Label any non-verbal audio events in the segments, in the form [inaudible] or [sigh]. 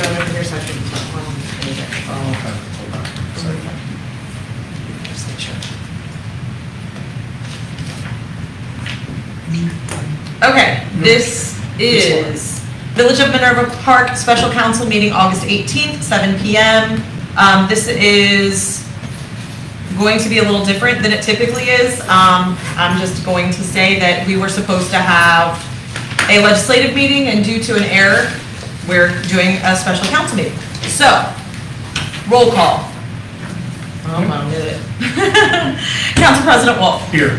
Go over to your section. Oh, okay. Okay, this is Village of Minerva Park Special Council Meeting, August 18th, 7 PM. Um, This is going to be a little different than it typically is. Um, I'm just going to say that we were supposed to have a legislative meeting, and due to an error, we're doing a special council meeting. So, roll call. Oh, I did it. [laughs] Council President Wolf. Here.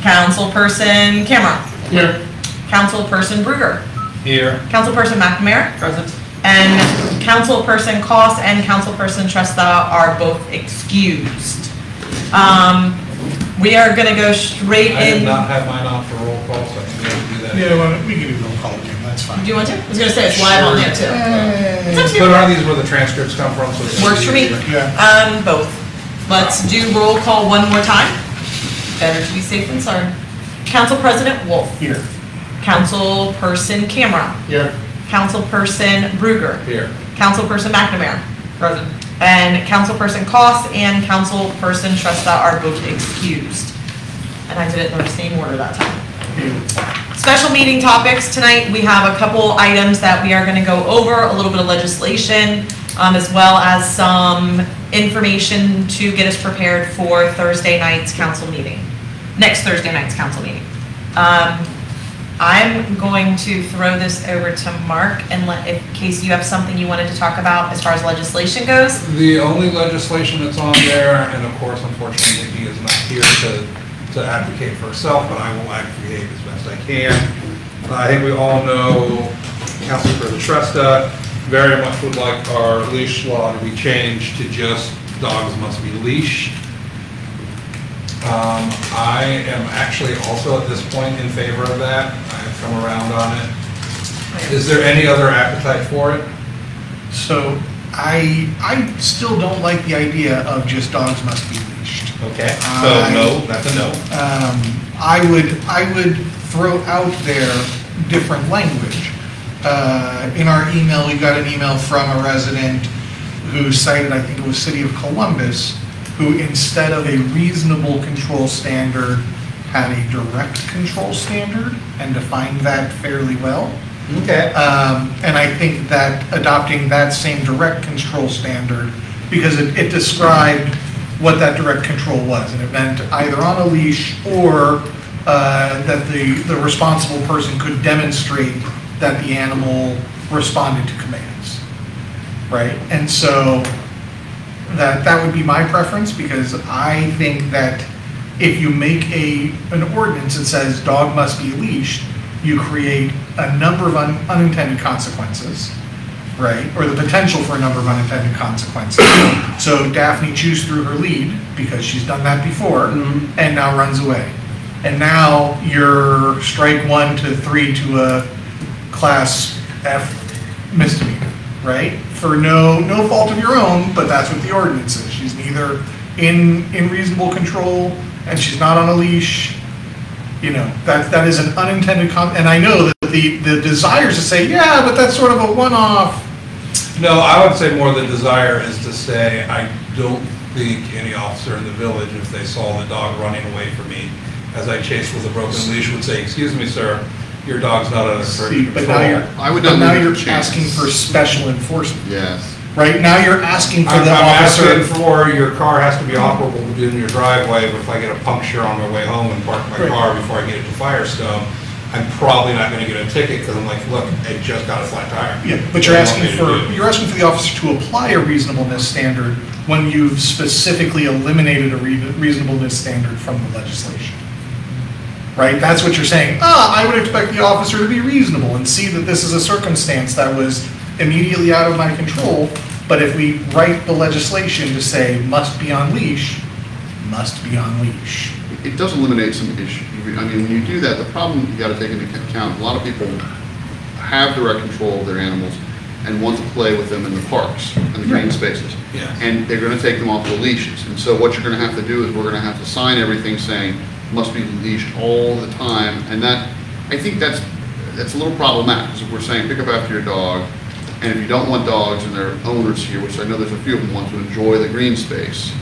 Councilperson Cameron. Here. Councilperson Bruger. Here. Councilperson McNamara. Present. And Councilperson Cost and Councilperson Tresta are both excused. Um, we are gonna go straight I did not have mine on for roll call, so I can do that. Yeah, well, we can do roll call again, that's fine. Do you want to? I was gonna say it's live on there too. It's up to you. But are these where the transcripts come from? so it's Works for me. Yeah. Um, both. Let's do roll call one more time. Better to be safe than sorry. Council President Wolf. Here. Council Councilperson Cameron. Here. Councilperson Bruger. Here. Councilperson McNamara. Present. And Councilperson Cost and Councilperson Tresta are both excused. And I did it in the same order that time. Special meeting topics, tonight we have a couple items that we are gonna go over, a little bit of legislation, um, as well as some information to get us prepared for Thursday night's council meeting, next Thursday night's council meeting. Um, I'm going to throw this over to Mark and let, in case you have something you wanted to talk about as far as legislation goes. The only legislation that's on there, and of course, unfortunately, he is not here to, to advocate for himself, but I will advocate as best I can. I think we all know Councilor Tresta very much would like our leash law to be changed to just dogs must be leashed. Um, I am actually also at this point in favor of that. I've come around on it. Is there any other appetite for it? So I, I still don't like the idea of just dogs must be leashed. Okay, I- so no, that's a no. Um, I would, I would throw out there different language. Uh, in our email, we got an email from a resident who cited, I think it was City of Columbus, who instead of a reasonable control standard, had a direct control standard and defined that fairly well. Okay. Um, And I think that adopting that same direct control standard, because it, it described what that direct control was, and it meant either on a leash or uh, that the, the responsible person could demonstrate that the animal responded to commands, right? And so that, that would be my preference, because I think that if you make a, an ordinance that says dog must be leashed, you create a number of un- unintended consequences, right? Or the potential for a number of unintended consequences. [coughs] So Daphne chews through her lead, because she's done that before, mm-hmm. and now runs away. And now you're strike one to three to a class F misdemeanor, right? For no, no fault of your own, but that's what the ordinance is. She's neither in, in reasonable control, and she's not on a leash. You know, that, that is an unintended con, and I know that the, the desire is to say, yeah, but that's sort of a one-off. No, I would say more the desire is to say, I don't think any officer in the village, if they saw the dog running away from me as I chased with a broken leash, would say, excuse me, sir, your dog's not under See, current But now you're, control. I would but not now leave it you're to chance. asking for special enforcement, Yes. right? Now you're asking for I'm the I'm asking officer. for, your car has to be operable in your driveway, but if I get a puncture on my way home and park my Right. car before I get it to Firestone, I'm probably not gonna get a ticket, because I'm like, look, I just got a flat tire. Yeah, but you're asking to for, you're asking for the officer to apply a reasonableness standard when you've specifically eliminated a rea- reasonableness standard from the legislation. Right? That's what you're saying. Ah, I would expect the officer to be reasonable and see that this is a circumstance that was immediately out of my control. But if we write the legislation to say must be on leash, must be on leash. It does eliminate some issues. I mean, when you do that, the problem you gotta take into account, a lot of people have direct control of their animals and want to play with them in the parks and the green spaces. Yeah. And they're gonna take them off the leashes. And so what you're gonna have to do is we're gonna have to sign everything saying must be leashed all the time. And that, I think that's, that's a little problematic, because if we're saying pick up after your dog, And if you don't want dogs and their owners here, which I know there's a few of them want to enjoy the green space,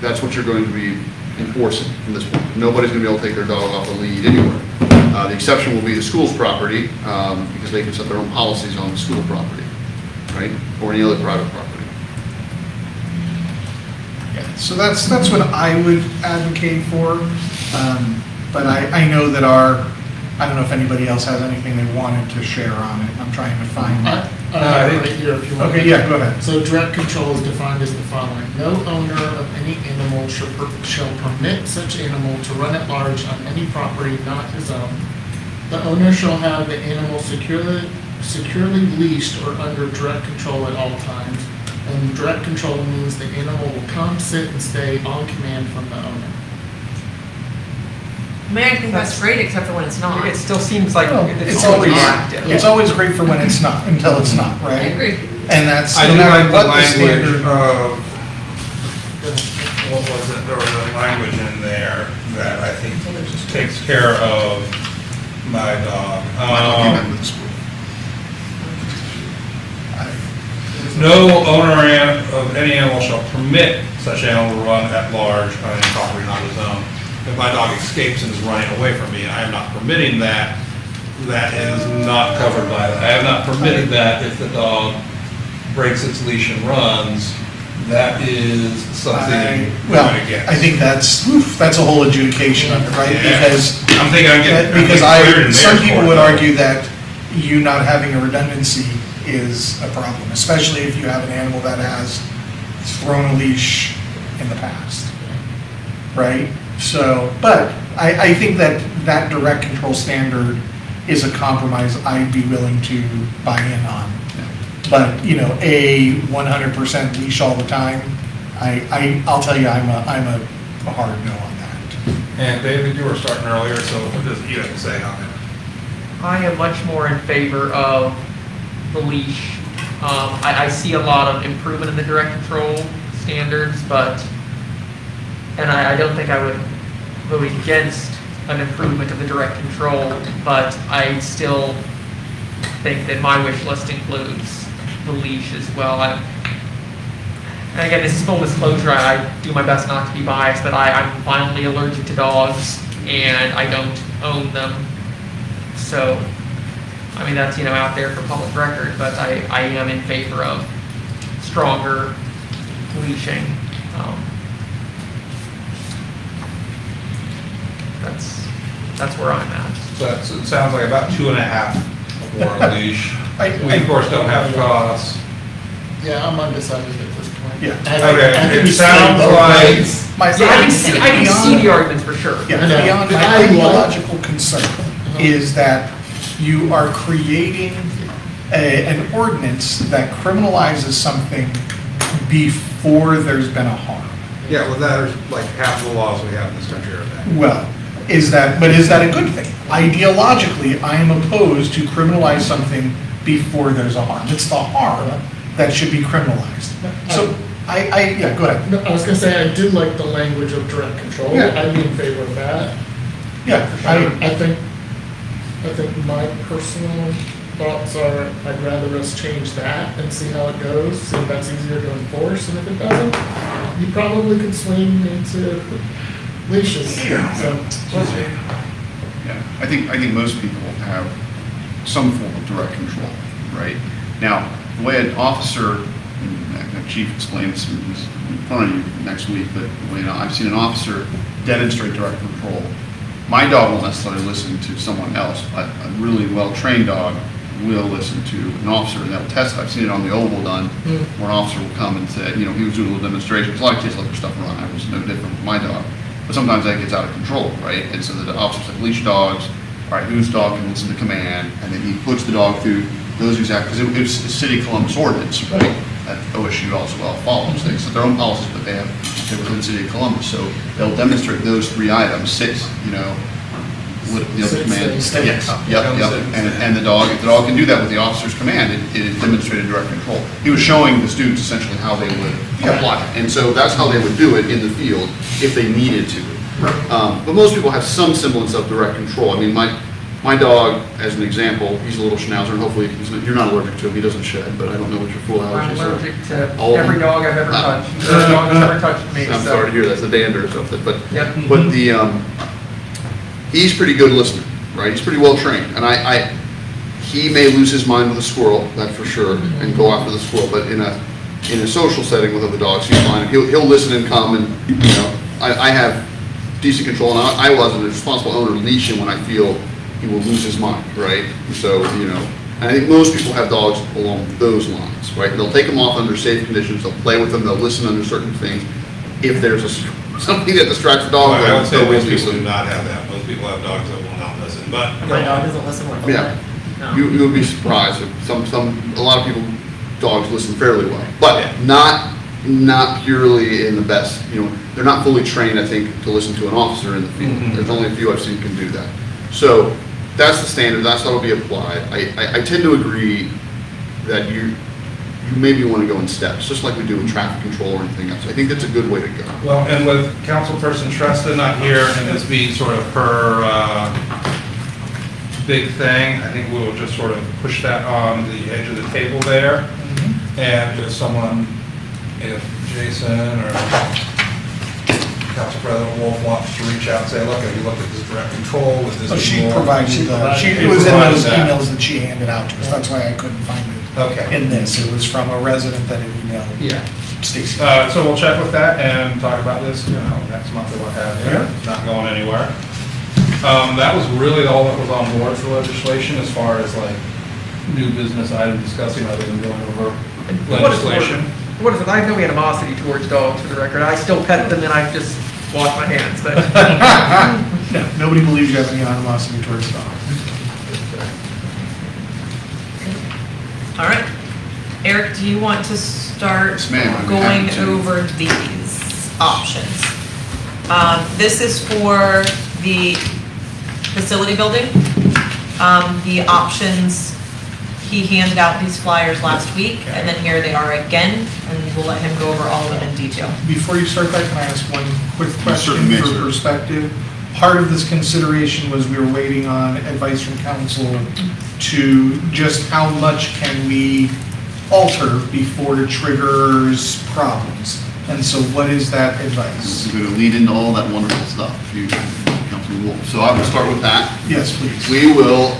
that's what you're going to be enforcing from this point. Nobody's gonna be able to take their dog off a lead anywhere. Uh, the exception will be the school's property, um, because they can set their own policies on the school property, right? Or any other private property. Yeah, So that's, that's what I would advocate for. Um, But I, I know that our, I don't know if anybody else has anything they wanted to share on it. I'm trying to find it. I right here if you want. Okay, yeah, go ahead. So direct control is defined as the following. No owner of any animal shall per- shall permit such animal to run at large on any property not his own. The owner shall have the animal securely, securely leashed or under direct control at all times. And direct control means the animal will come, sit, and stay on command from the owner. I mean, I think that's great, except for when it's not. It still seems like Well, it's it's always always- active. It's always great for when it's not, until it's not, I right? agree. And that's, I no do like matter the what the language standard. of, what was it, there was a language in there that I think just takes care of my dog. Um, No owner an- of any animal shall permit such animal to run at large on any property not his own. If my dog escapes and is running away from me, I am not permitting that, that is not covered by that. I have not permitted that if the dog breaks its leash and runs, that is something Well, I'm against. I think that's, oof, that's a whole adjudication right? Yeah. Because I'm thinking I'm getting. I'm Because I, some people would though. argue that you not having a redundancy is a problem, especially if you have an animal that has thrown a leash in the past. Right? So, but I, I think that that direct control standard is a compromise I'd be willing to buy in on. But, you know, a one hundred percent leash all the time, I, I, I'll tell you, I'm a, I'm a a hard no on that. And David, you were starting earlier, so what does you have to say on it? I am much more in favor of the leash. Um, I, I see a lot of improvement in the direct control standards, but, and I, I don't think I would vote against an improvement of the direct control, but I still think that my wish list includes the leash as well. I, and again, this is full disclosure, I I do my best not to be biased, but I, I'm violently allergic to dogs, and I don't own them. So, I mean, that's, you know, out there for public record, but I, I am in favor of stronger leashing. Um, That's, that's where I'm at. So that's, it sounds like about two and a half for a [laughs] leash. I- We of course don't have costs. Yeah, I'm undecided at this point. Yeah. I think- I Okay, think it we swing sounds both like- ways. My- Yeah, I can see, I can see the arguments for sure. Yeah, I know. beyond But my I like- ideological concern uh-huh. is that you are creating a, an ordinance that criminalizes something before there's been a harm. Yeah, well, that is like half the laws we have in this country are that. Well, is that, but is that a good thing? Ideologically, I am opposed to criminalize something before there's a harm. It's the harm that should be criminalized. So, I, I, yeah, go ahead. No, I was gonna say, I did like the language of direct control. Yeah. I'd be in favor of that. Yeah, I, I, I think, I think my personal thoughts are, I'd rather us change that and see how it goes, see if that's easier to enforce, and if it doesn't, you probably could swing into leashes, so. Yeah, I think, I think most people have some form of direct control, right? Now, the way an officer, and chief explained this in front of you next week, but, you know, I've seen an officer demonstrate direct control. My dog won't necessarily listen to someone else, but a really well-trained dog will listen to an officer, and they'll test, I've seen it on the oval done, hmm. where an officer will come and say, you know, he was doing a little demonstration, because a lot of kids let their stuff run, I was no different with my dog. But sometimes that gets out of control, right? And so the officer's like, leash dogs, all right, whose dog can listen to command? And then he puts the dog through those exact, because it was the city of Columbus ordinance, right? That OSU also well follows, they set their own policies, but they have, they're within the city of Columbus, so they'll demonstrate those three items, six, you know, with the other Six command. Yes, yep, yep, and, and the dog, if the dog can do that with the officer's command, it, it demonstrated direct control. He was showing the students essentially how they would apply it. And so that's how they would do it in the field if they needed to. Um, But most people have some semblance of direct control. I mean, my, my dog, as an example, he's a little schnauzer, and hopefully, he's not- you're not allergic to him, he doesn't shed, but I don't know what your full I'm allergies are. allergic to All every dog I've ever Ah. touched. No dog ever touched me, [laughs] I'm so. sorry to hear that, it's the dander or something, but, Yep. but the, um, he's pretty good listener, right? He's pretty well trained, and I, I, he may lose his mind with a squirrel, that's for sure, mm-hmm. and go after the squirrel, but in a, in a social setting with other dogs, he's fine. He'll, he'll listen and come and, you know, I, I have decent control, and I, I was a responsible owner, leash him when I feel he will lose his mind, right? So, you know, and I think most people have dogs along those lines, right? They'll take them off under safe conditions, they'll play with them, they'll listen under certain things. If there's a, [laughs] something that distracts the dog, I would say they'll most people do not have that. Most people have dogs that will not listen, but. My dog doesn't listen worth Yeah. lick. No. You, you would be surprised, if some, some, a lot of people, dogs listen fairly well, Yeah. but not, not purely in the best, you know, they're not fully trained, I think, to listen to an officer in the field. Mhm. There's only a few I've seen can do that. So, that's the standard, that's how it'll be applied. I, I, I tend to agree that you, you maybe want to go in steps, just like we do with traffic control or anything else. I think that's a good way to go. Well, and with Councilperson Tresta not here and this being sort of her, uh, big thing, I think we will just sort of push that on the edge of the table there. And if someone, if Jason or Council President Wolf wants to reach out and say, look, have you looked at this direct control with this? Oh, she more?" provided, She the- provided- she, she it was in those that. emails that she handed out to us, that's why I couldn't find it Okay. in this, it was from a resident that had emailed Yeah. Stacy. Uh, so we'll check with that and talk about this, you know, next month or what have you. It's not going anywhere. Um, that was really all that was on board for legislation as far as like new business item discussing other than going over What is, legislation. what is it? I have no animosity towards dogs, for the record. I still pet them and I just wash my hands, but. [laughs] [laughs] No, nobody believes you have any animosity towards dogs. All right. Eric, do you want to start Yes, ma'am, I'd be going happy to. over these options? Um, This is for the facility building. Um, The options, he handed out these flyers last week, and then here they are again, and we'll let him go over all of them in detail. Before you start that, can I ask one quick question for sir. perspective? Part of this consideration was we were waiting on advice from council to just how much can we alter before it triggers problems? And so what is that advice? We're going to lead into all that wonderful stuff, you, Councilman Wolf. So I will start with that. Yes, please. We will.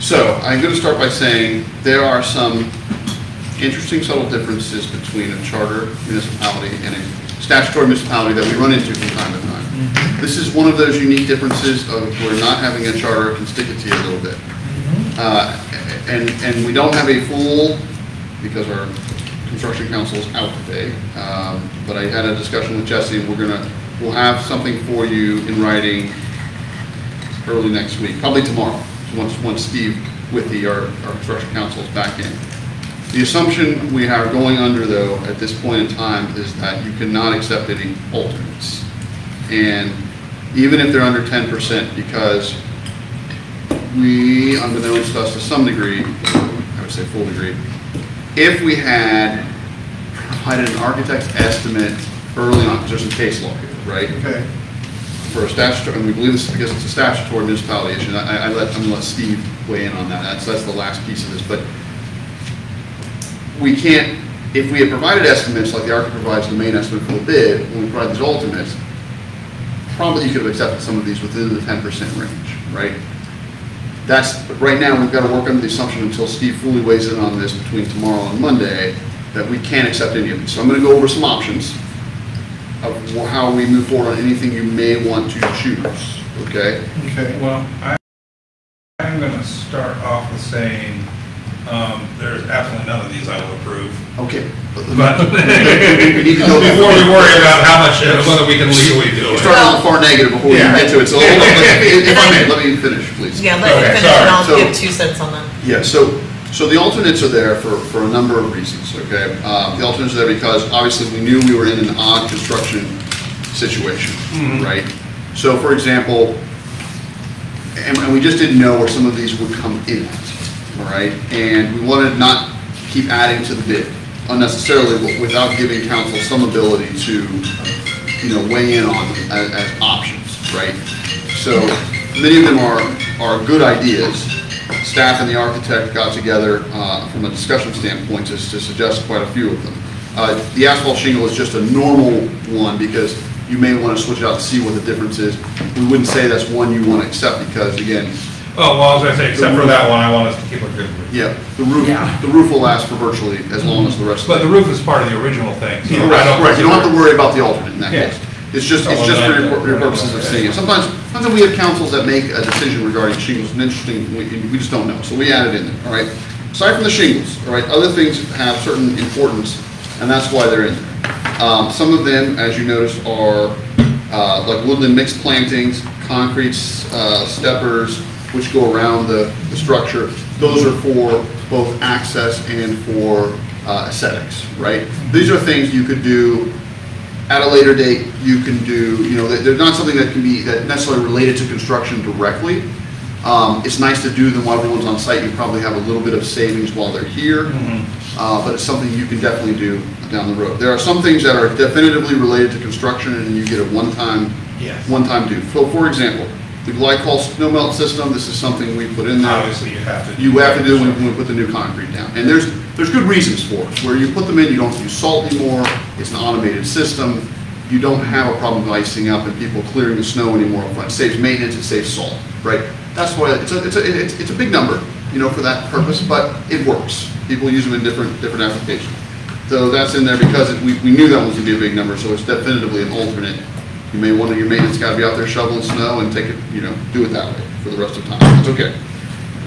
So I'm going to start by saying there are some interesting subtle differences between a charter municipality and a statutory municipality that we run into from time to time. This is one of those unique differences of we're not having a charter to you a little bit. Uh, And, and we don't have a full, because our construction counsel is out today, um, but I had a discussion with Jesse, and we're gonna, we'll have something for you in writing early next week, probably tomorrow, once, once Steve Withy, our, our construction counsel is back in. The assumption we are going under, though, at this point in time, is that you cannot accept any alternates. And even if they're under ten percent, because we, unbeknownst to us to some degree, I would say full degree, if we had provided an architect's estimate early on, because there's some case law here, right? Okay. For a statutory, and we believe this because it's a statutory municipality issue, and I, I let, I'm gonna let Steve weigh in on that, that's, that's the last piece of this, but we can't, if we had provided estimates, like the architect provides the main estimate for the bid, when we provide these alternates, probably you could have accepted some of these within the ten percent range, right? That's, right now, we've got to work under the assumption until Steve fully weighs in on this between tomorrow and Monday, that we can't accept any of these. So I'm going to go over some options of how we move forward on anything you may want to choose, okay? Okay. Well, I, I'm gonna start off with saying, um, there's absolutely none of these I will approve. Okay. But [laughs] We need to [laughs] go before we worry about how much, and whether we can legally do We're it. starting with far negative before we Yeah. get to it, so hold on, if [laughs] if I may, let me finish, please. Yeah, let him Okay, finish, and sorry. I'll So- give two cents on that. Yeah, so, so the alternates are there for, for a number of reasons, okay? Uh, The alternates are there because obviously we knew we were in an odd construction situation, right? So for example, and, and we just didn't know where some of these would come in at, right? And we wanted not keep adding to the bid unnecessarily without giving council some ability to, you know, weigh in on them as, as options, right? So many of them are, are good ideas. Staff and the architect got together uh, from a discussion standpoint to to suggest quite a few of them. Uh, The asphalt shingle is just a normal one because you may want to switch it out to see what the difference is. We wouldn't say that's one you want to accept because, again, Oh, well, as I was gonna say, except for that one, I want us to keep a good roof. yeah, the roof, Yeah. the roof will last for virtually as long as the rest of But it. the roof is part of the original thing, so I Correct, don't. correct, you don't have to worry about the alternate in that Yeah. case. It's just, it's just for your your purposes of seeing it. Sometimes, sometimes we have councils that make a decision regarding shingles, and interesting, we, we just don't know, so we added in there, all right? Aside from the shingles, all right, other things have certain importance, and that's why they're in there. Um, some of them, as you notice, are, uh, like woodland mixed plantings, concrete, uh, steppers, which go around the, the structure. Those are for both access and for, uh, aesthetics, right? These are things you could do at a later date, you can do, you know, they're they're not something that can be, that necessarily related to construction directly. Um, It's nice to do them while everyone's on site, you probably have a little bit of savings while they're here, Uh, but it's something you can definitely do down the road. There are some things that are definitively related to construction, and you get a one-time, Yes. one-time do. So, for example, the glycol snow melt system, this is something we put in there Obviously, you have to. you have to do when when we put the new concrete down. And there's, there's good reasons for it. Where you put them in, you don't use salt anymore, it's an automated system, you don't have a problem with icing up and people clearing the snow anymore up front. It saves maintenance, it saves salt, right? That's why, it's a, it's a, it's, it's a big number, you know, for that purpose, but it works. People use them in different, different applications. So that's in there because it- we, we knew that was gonna be a big number, so it's definitively an alternate. You may wonder, your maintenance gotta be out there shoveling snow and take it, you know, do it that way for the rest of the time. That's okay.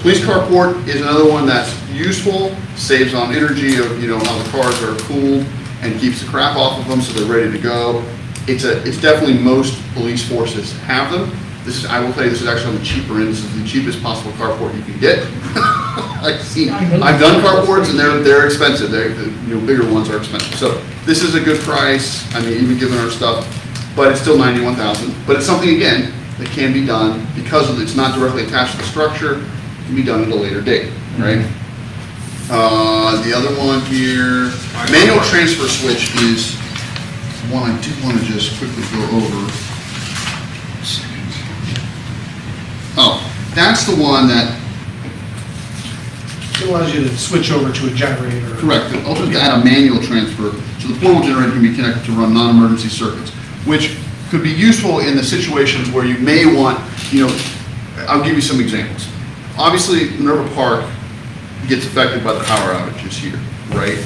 Police carport is another one that's useful, saves on energy of, you know, how the cars are cooled and keeps the crap off of them so they're ready to go. It's a, it's definitely most police forces have them. This is, I will tell you, this is actually on the cheaper end, this is the cheapest possible carport you can get. [laughs] I've seen, I've done carports and they're, they're expensive, they're, the, you know, bigger ones are expensive. So this is a good price, I mean, even given our stuff, but it's still ninety-one thousand. But it's something, again, that can be done because of, it's not directly attached to the structure, it can be done at a later date, right? Uh, the other one here, manual transfer switch is one I do want to just quickly go over. Oh, that's the one that, It allows you to switch over to a generator. correct, the ultimate to add a manual transfer, so the portable generator can be connected to run non-emergency circuits, which could be useful in the situations where you may want, you know, I'll give you some examples. Obviously, Minerva Park gets affected by the power outages here, right?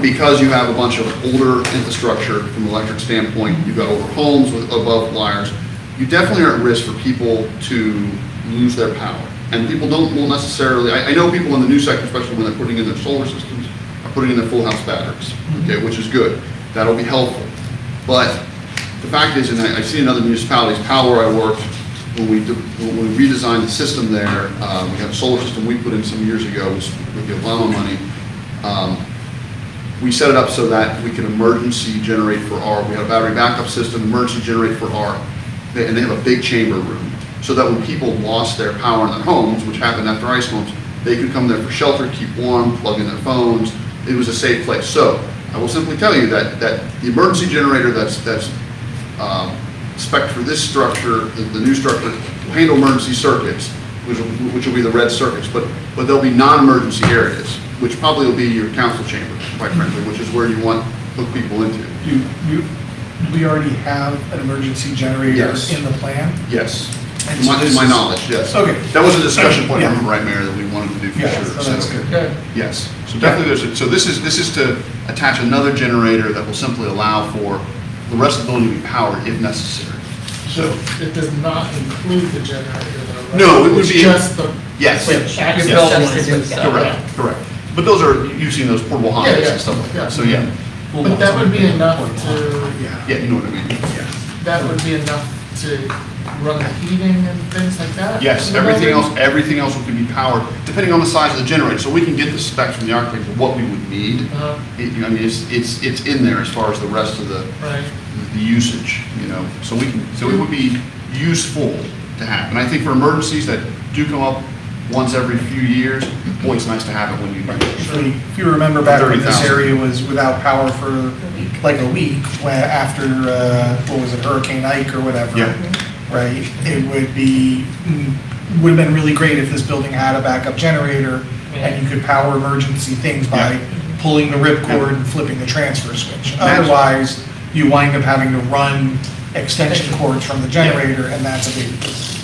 because you have a bunch of older infrastructure from an electric standpoint, you've got older homes with above wires, you definitely are at risk for people to lose their power. And people don't, will necessarily, I, I know people in the new sector, especially when they're putting in their solar systems, are putting in their full house batteries, okay, which is good. That'll be helpful. But the fact is, and I, I see in other municipalities, where I worked, when we, when we redesigned the system there, uh, we had a solar system we put in some years ago, with the Obama money. Um, we set it up so that we can emergency generate for our, we have a battery backup system, emergency generate for our, and they have a big chamber room. So that when people lost their power in their homes, which happened after ice storms, they could come there for shelter, keep warm, plug in their phones. It was a safe place. So I will simply tell you that, that the emergency generator that's, that's um, spec for this structure, the, the new structure, will handle emergency circuits, which will, which will be the red circuits, but, but there'll be non-emergency areas, which probably will be your council chamber, quite frankly, which is where you want to hook people into. You, you, we already have an emergency generator Yes. in the plan. Yes. And To so my, my is- knowledge, yes. Okay. That was a discussion point, Yeah. remember, right, Mayor, that we wanted to do for Yeah, sure. so that's good. Good. Yes, so definitely there's, a- so this is, this is to attach another generator that will simply allow for the rest of the building to be powered if necessary. So it does not include the generator though, right? No, it would It's be- just the. Yes. switch. Your Yes. building to do stuff. Correct, correct. But those are using those portable Yeah, Hondas yeah, and stuff like yeah. that, so yeah, But that would be enough to, yeah, you know what I mean. yeah. that would be enough to run the heating and things like that? Yes, everything else, everything else will be powered, depending on the size of the generator, so we can get the specs from the architect of what we would need. Uh, It- I mean, it's, it's, it's in there as far as the rest of the, Right. the usage, you know, so we can, so it would be useful to have. And I think for emergencies that do come up once every few years, boy, it's nice to have it when you need If it. we- if you remember back when this 30,000. area was without power for like a week, when, after, uh, what was it, Hurricane Ike or whatever. Yeah. Right? It would be, mm, would have been really great if this building had a backup generator and you could power emergency things by pulling the ripcord and flipping the transfer switch. Otherwise, you wind up having to run extension cords from the generator and that's a big,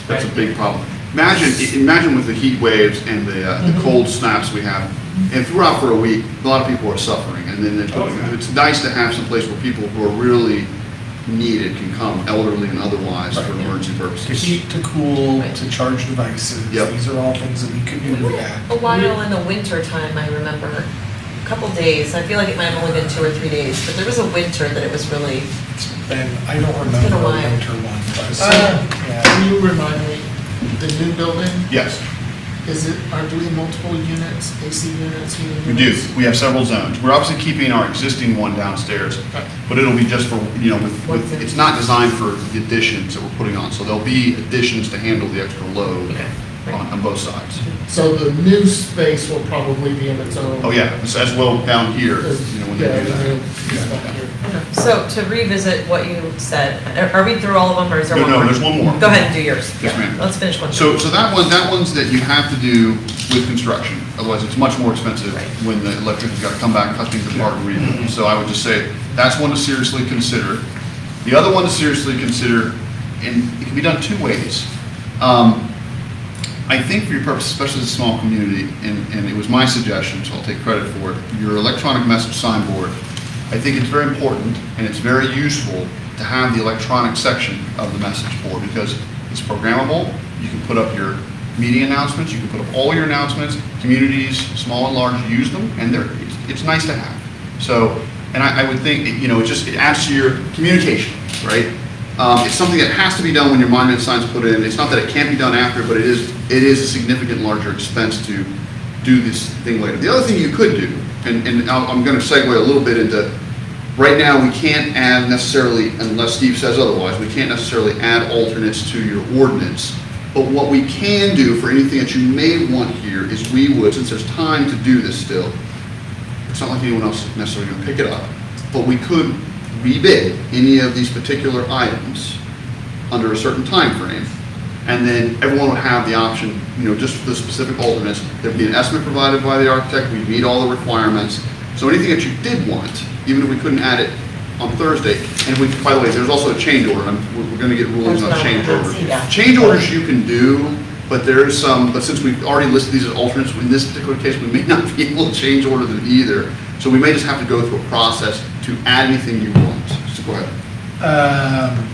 That's a big problem. Imagine, i- imagine with the heat waves and the, uh, the cold snaps we have. If we're out for a week, a lot of people are suffering, and then it- it's nice to have some place where people who are really needed can come, elderly and otherwise, for emergency to purposes. heat, to cool, to charge devices. Yep. These are all things that we could do with that. A while in the winter time, I remember, a couple days, I feel like it might have only been two or three days, but there was a winter that it was really, It's been, I don't remember been a a while. winter one, but, Uh, yeah. Can you remind me, the new building, Yes, is it, are doing multiple units, AC units, heating we do. We have several zones. We're obviously keeping our existing one downstairs, but it'll be just for, you know, with, with, it's not designed for the additions that we're putting on. So there'll be additions to handle the extra load Okay. On, on both sides. So the new space will probably be in its own. Oh, yeah, as as well down here, you know, when they do that. new so to revisit what you said, are- are we through all of them, or is there No, one no, more? there's one more. Go ahead and do yours. Yes, ma'am. Let's finish one. So, so that one, that one's that you have to do with construction, otherwise it's much more expensive Right. when the electric has got to come back, cut things apart and redo them. So I would just say, that's one to seriously consider. The other one to seriously consider, and it can be done two ways. Um, I think for your purpose, especially as a small community, and, and it was my suggestion, so I'll take credit for it, your electronic message signboard, I think it's very important and it's very useful to have the electronic section of the message board because it's programmable. You can put up your media announcements, you can put up all your announcements, communities, small and large, use them, and they're, it's, it's nice to have. So, and I, I would think, you know, it just, it adds to your communication, right? Um, it's something that has to be done when your monument sign's put in. It's not that it can't be done after, but it is, it is a significant larger expense to do this thing later. The other thing you could do, and, and I'll- I'm gonna segue a little bit into, right now, we can't add necessarily, unless Steve says otherwise, we can't necessarily add alternates to your ordinance. But what we can do for anything that you may want here is we would, since there's time to do this still, it's not like anyone else is necessarily gonna pick it up, but we could rebid any of these particular items under a certain time frame, and then everyone would have the option, you know, just for the specific alternates, there'd be an estimate provided by the architect, we'd meet all the requirements. So anything that you did want, even if we couldn't add it on Thursday, and we, by the way, there's also a change order, and we're, we're gonna get rulings on That's what I change orders. Change orders you can do, but there is some, but since we've already listed these as alternates, in this particular case, we may [laughs] not be able to change order them either. So we may just have to go through a process to add anything you want. So go ahead. Um,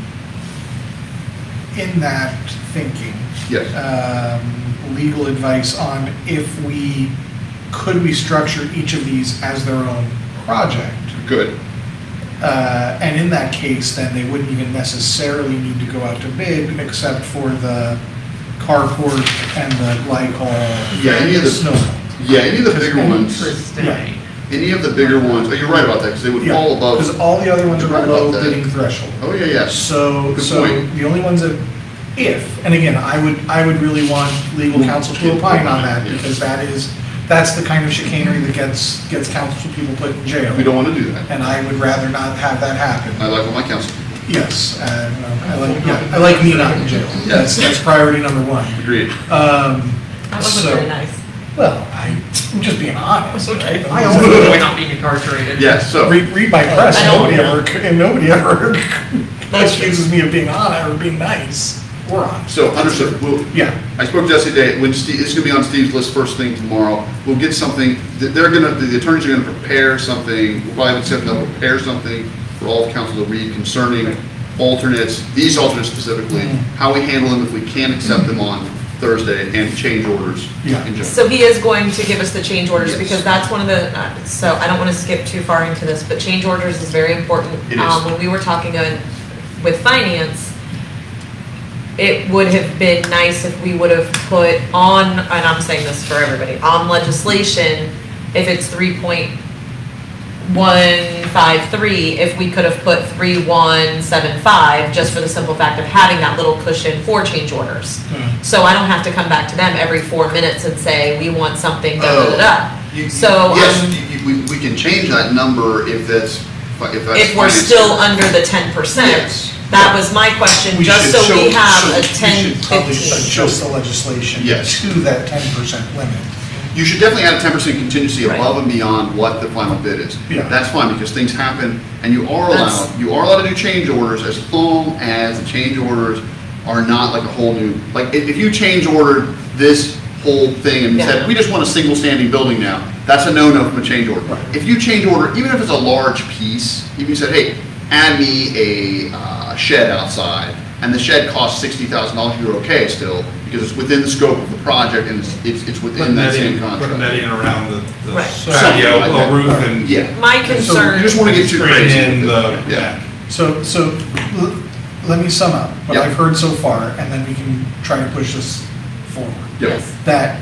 in that thinking, Yes. um, legal advice on if we, could we structure each of these as their own project? Good. Uh, And in that case, then they wouldn't even necessarily need to go out to bid except for the carport and the glycol. Yeah, any of the- Snow. Yeah, any of the bigger ones, Interesting. Any of the bigger ones, oh, you're right about that, because they would fall above. Because all the other ones are Right below about that. bidding threshold. Oh, yeah, yeah. So, Good so point. the only ones that, if, and again, I would, I would really want legal counsel to opine on that, Yeah. because that is, that's the kind of chicanery that gets, gets council people put in jail. We don't want to do that. And I would rather not have that happen. I like what my council, Yes, uh, I like, yeah, I like me not in jail. That's, that's priority number one. agreed. Um, That wasn't so- very nice. Well, I, I'm just being honest, right? I Avoid always, not being incarcerated. Yes, so, read, read my press, I and don't- nobody ever, and nobody ever [laughs] That's accuses me of being honest or being nice. We're honest. so understood. We'll, Yeah. I spoke to Jesse today, when Steve, it's gonna be on Steve's list first thing tomorrow. We'll get something, th- they're gonna, the attorneys are gonna prepare something, we'll probably have to they'll prepare something for all of council to read concerning alternates, these alternates specifically, mm-hmm. how we handle them if we can't accept them on Thursday, and change orders Yeah. in general. So he is going to give us the change orders, Yes. because that's one of the, uh, so I don't want to skip too far into this, but change orders is very important. It is. Um, When we were talking uh, with finance, it would have been nice if we would have put on, and I'm saying this for everybody, on legislation, if it's three point one five three, if we could have put three one seven five, just for the simple fact of having that little cushion for change orders. So I don't have to come back to them every four minutes and say, we want something, da, da, da, da. You- you- So, Yes, um, you- you- we, we can change that number if that's, if that's. If we're still under the ten percent. Yes. That was my question, We just should so we have so a we 10, should probably 15. Adjust the legislation Yes. to that ten percent limit. You should definitely add a ten percent contingency Right. above and beyond what the final bid is. Yeah. That's fine, because things happen, and you are That's- allowed, you are allowed to do change orders as long as the change orders are not like a whole new, like, if, if you change ordered this whole thing and Yeah. said, we just want a single standing building now, that's a no-no from a change order. Right. If you change order, even if it's a large piece, if you said, hey, add me a uh, shed outside, and the shed costs sixty thousand dollars, you're okay still, because it's within the scope of the project and it's, it's, it's within Put that netting, same contract. put netting around the, the Right. patio, Something like a roof that. and. Yeah. My So you concern, just wanna get too Screen crazy. in with the, it. yeah. So, so, l- let me sum up what Yeah. I've heard so far, and then we can try to push this forward. Yep. yes, That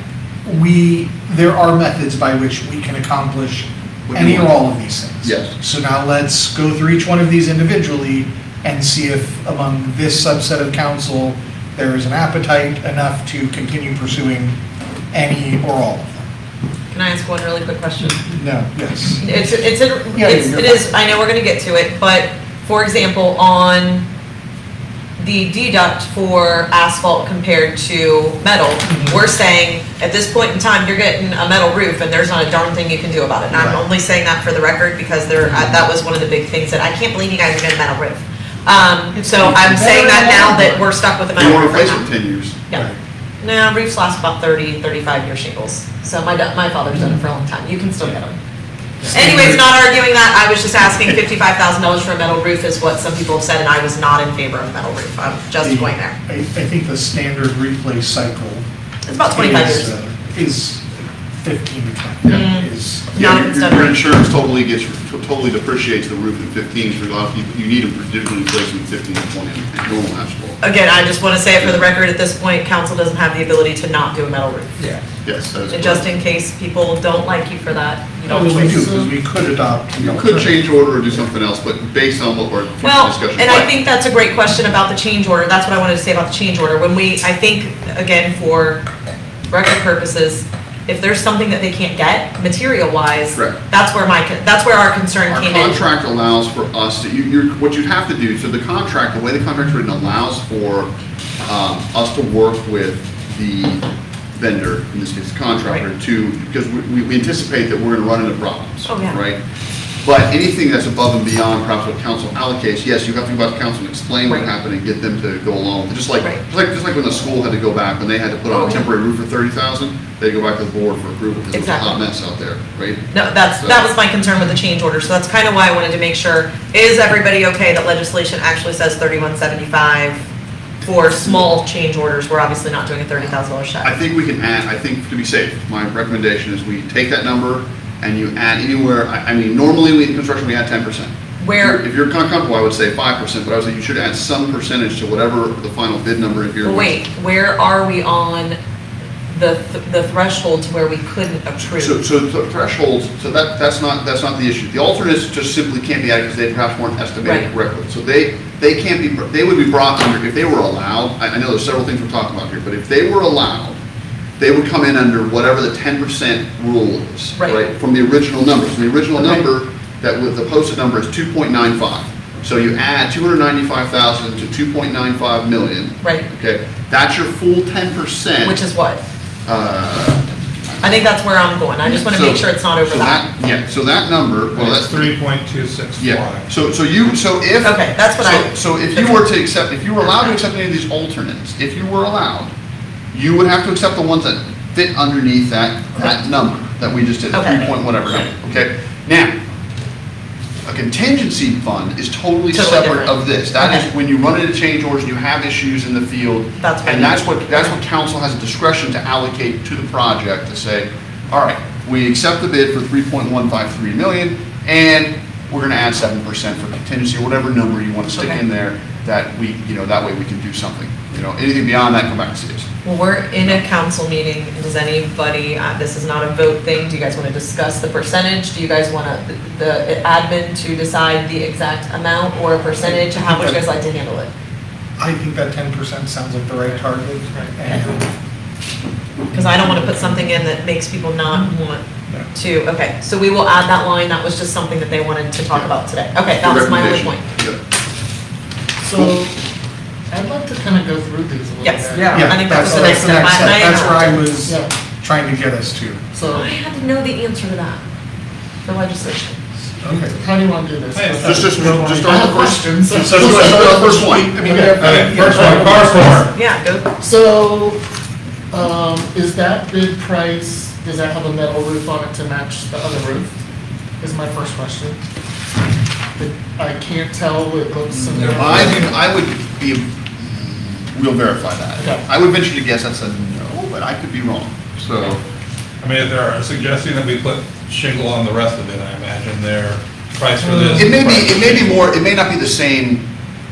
we, there are methods by which we can accomplish What do any or want? all of these things. Yes. So now let's go through each one of these individually and see if among this subset of council, there is an appetite enough to continue pursuing any or all of them. can I ask one really quick question? No, yes. It's, it's, a- Yeah, it's, it is, I know we're gonna get to it, but, for example, on the deduct for asphalt compared to metal, Mm-hmm. we're saying, at this point in time, you're getting a metal roof, and there's not a darn thing you can do about it. And I'm only saying that for the record, because there, I- that was one of the big things, that I can't believe you guys are getting a metal roof. Um, so I'm saying that now that we're stuck with a You metal wanna roof right replace it in ten years. Yeah. No, roofs last about 30, 35 year shingles. So my, my father's done it for a long time. You can still get them. Anyways, not arguing that. I was just asking fifty-five thousand dollars for a metal roof is what some people have said, and I was not in favor of metal roof. I'm just The- going there. I, I think the standard replace cycle It's about twenty-five is, years. uh, Is fifteen to twenty, Mm. is, Yeah, Not your- your insurance totally gets, totally depreciates the roof in fifteen, for a lot of you need a particularly replaced in fifteen and twenty, and normal asphalt. Again, I just want to say it for the record, at this point, council doesn't have the ability to not do a metal roof. Yeah. Yes, that is. And just in case people don't like you for that, you no, don't. we do, because we could adopt. You could change order or do something else, but based on what we're, Well, discussion. and I think that's a great question about the change order. That's what I wanted to say about the change order. When we, I think, again, for record purposes, if there's something that they can't get, material-wise, Correct. that's where my, that's where our concern Our came in. The contract allows for us to, you, you're, what you'd have to do, so the contract, the way the contract's written allows for, um, us to work with the vendor, in this case, the contractor, Right. to, because we, we anticipate that we're gonna run into problems. Oh, yeah. Right? But anything that's above and beyond perhaps what council allocates, yes, you have to go back to council and explain what Right. happened and get them to go along. Just like, Right. just like, just like when the school had to go back, when they had to put Oh, on a oh, yeah. temporary roof for thirty thousand, they go back to the board for approval, because it was a hot Exactly. mess out there, right? No, that's, that was my concern with the change order, so that's kind of why I wanted to make sure, is everybody okay that legislation actually says thirty-one seventy-five for small change orders? We're obviously not doing a thirty thousand dollar I check. think we can add, I think to be safe, my recommendation is we take that number and you add anywhere, I, I mean, normally we, in construction, we add ten percent. Where, If you're kind of comfortable, I would say five percent, but I would say you should add some percentage to whatever the final bid number if you're. wait, where are we on the, the threshold to where we couldn't So, approve? so the thresholds, so that, that's not, that's not the issue. The alternates just simply can't be added because they perhaps weren't estimated Right. correctly. So they, they can't be, they would be brought under, if they were allowed, I, I know there's several things we're talking about here, but if they were allowed, they would come in under whatever the ten percent rule is, Right. right? From the original numbers. And the original Okay. number, that with the posted number is two point nine five. So you add two hundred ninety-five thousand to two point nine five million, Right, okay? That's your full ten percent. which is what? Uh, I think that's where I'm going, I just want to so- make sure it's not over so that. Yeah, so that number, well, That's that's, three point two six yeah, so, so you, so if. Okay, that's what I- so- So if you were to accept, if you were allowed to accept any of these alternates, if you were allowed, you would have to accept the ones that fit underneath that, that number that we just did, Okay. three point whatever number, okay? Now, a contingency fund is totally Totally separate different. of this. That is Okay. when you run into change orders and you have issues in the field. That's And that's what, that's what council has a discretion to allocate to the project, to say, all right, we accept the bid for three point one five three million, and we're gonna add seven percent for contingency, or whatever number you wanna stick Okay. in there, that we, you know, that way we can do something. You know, anything beyond that, come back and see us. Well, we're in a council meeting, does anybody, uh, this is not a vote thing, do you guys want to discuss the percentage? Do you guys want to, the admin to decide the exact amount or a percentage? How would you guys like to handle it? I think that ten percent sounds like the right target, and Because I don't want to put something in that makes people not want to, okay, so we will add that line, that was just something that they wanted to talk about today. Okay, that was my only point. Yep. So, I'd like to kind of go through these a little bit. Yes, Yeah. I think that was the next that's step. I- I- That's where I was Yeah, trying to get us to. so, I had to know the answer to that for legislation. Okay. how do you want to do this? Hey, Just, just, just I start have the first. questions. So let's start with the first one. I mean, Okay, first one, carport. Yeah, go. So, um, is that bid price, does that have a metal roof on it to match the other roof? Is my first question. It- I can't tell, it looks similar. I would, I would be, mm, we'll verify that. Okay. I would venture to guess that's a no, but I could be wrong. So, I mean, if they're suggesting that we put shingle on the rest of it, I imagine their price for this. it may be, it may be more, it may not be the same,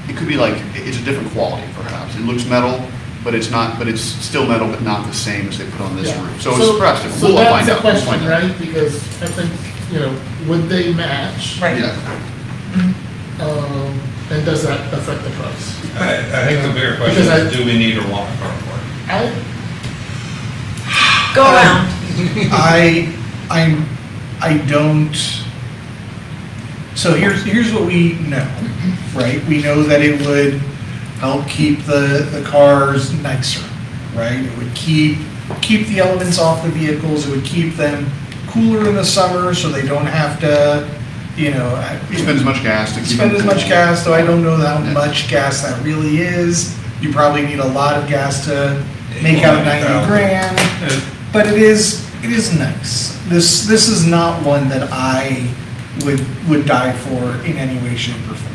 it could be like, it's a different quality perhaps. It looks metal, but it's not, but it's still metal, but not the same as they put on this Yeah. roof. So it's perhaps, different. So we'll that's find the. We'll question, find out. right? Because I think, you know, would they match? Right. Yeah. Um, and does that affect the price? I, I think the bigger question Because I- is, do we need or want a carport? I, Go around. I, I'm, I don't, so here's, here's what we know, right? We know that it would help keep the, the cars nicer, right? It would keep, keep the elements off the vehicles, it would keep them cooler in the summer so they don't have to, you know. You spend as much gas to keep. spend as much gas, though I don't know how Yeah. much gas that really is. You probably need a lot of gas to make out ninety 90,000. grand, but it is, it is nice. This, this is not one that I would, would die for in any way, shape, or form.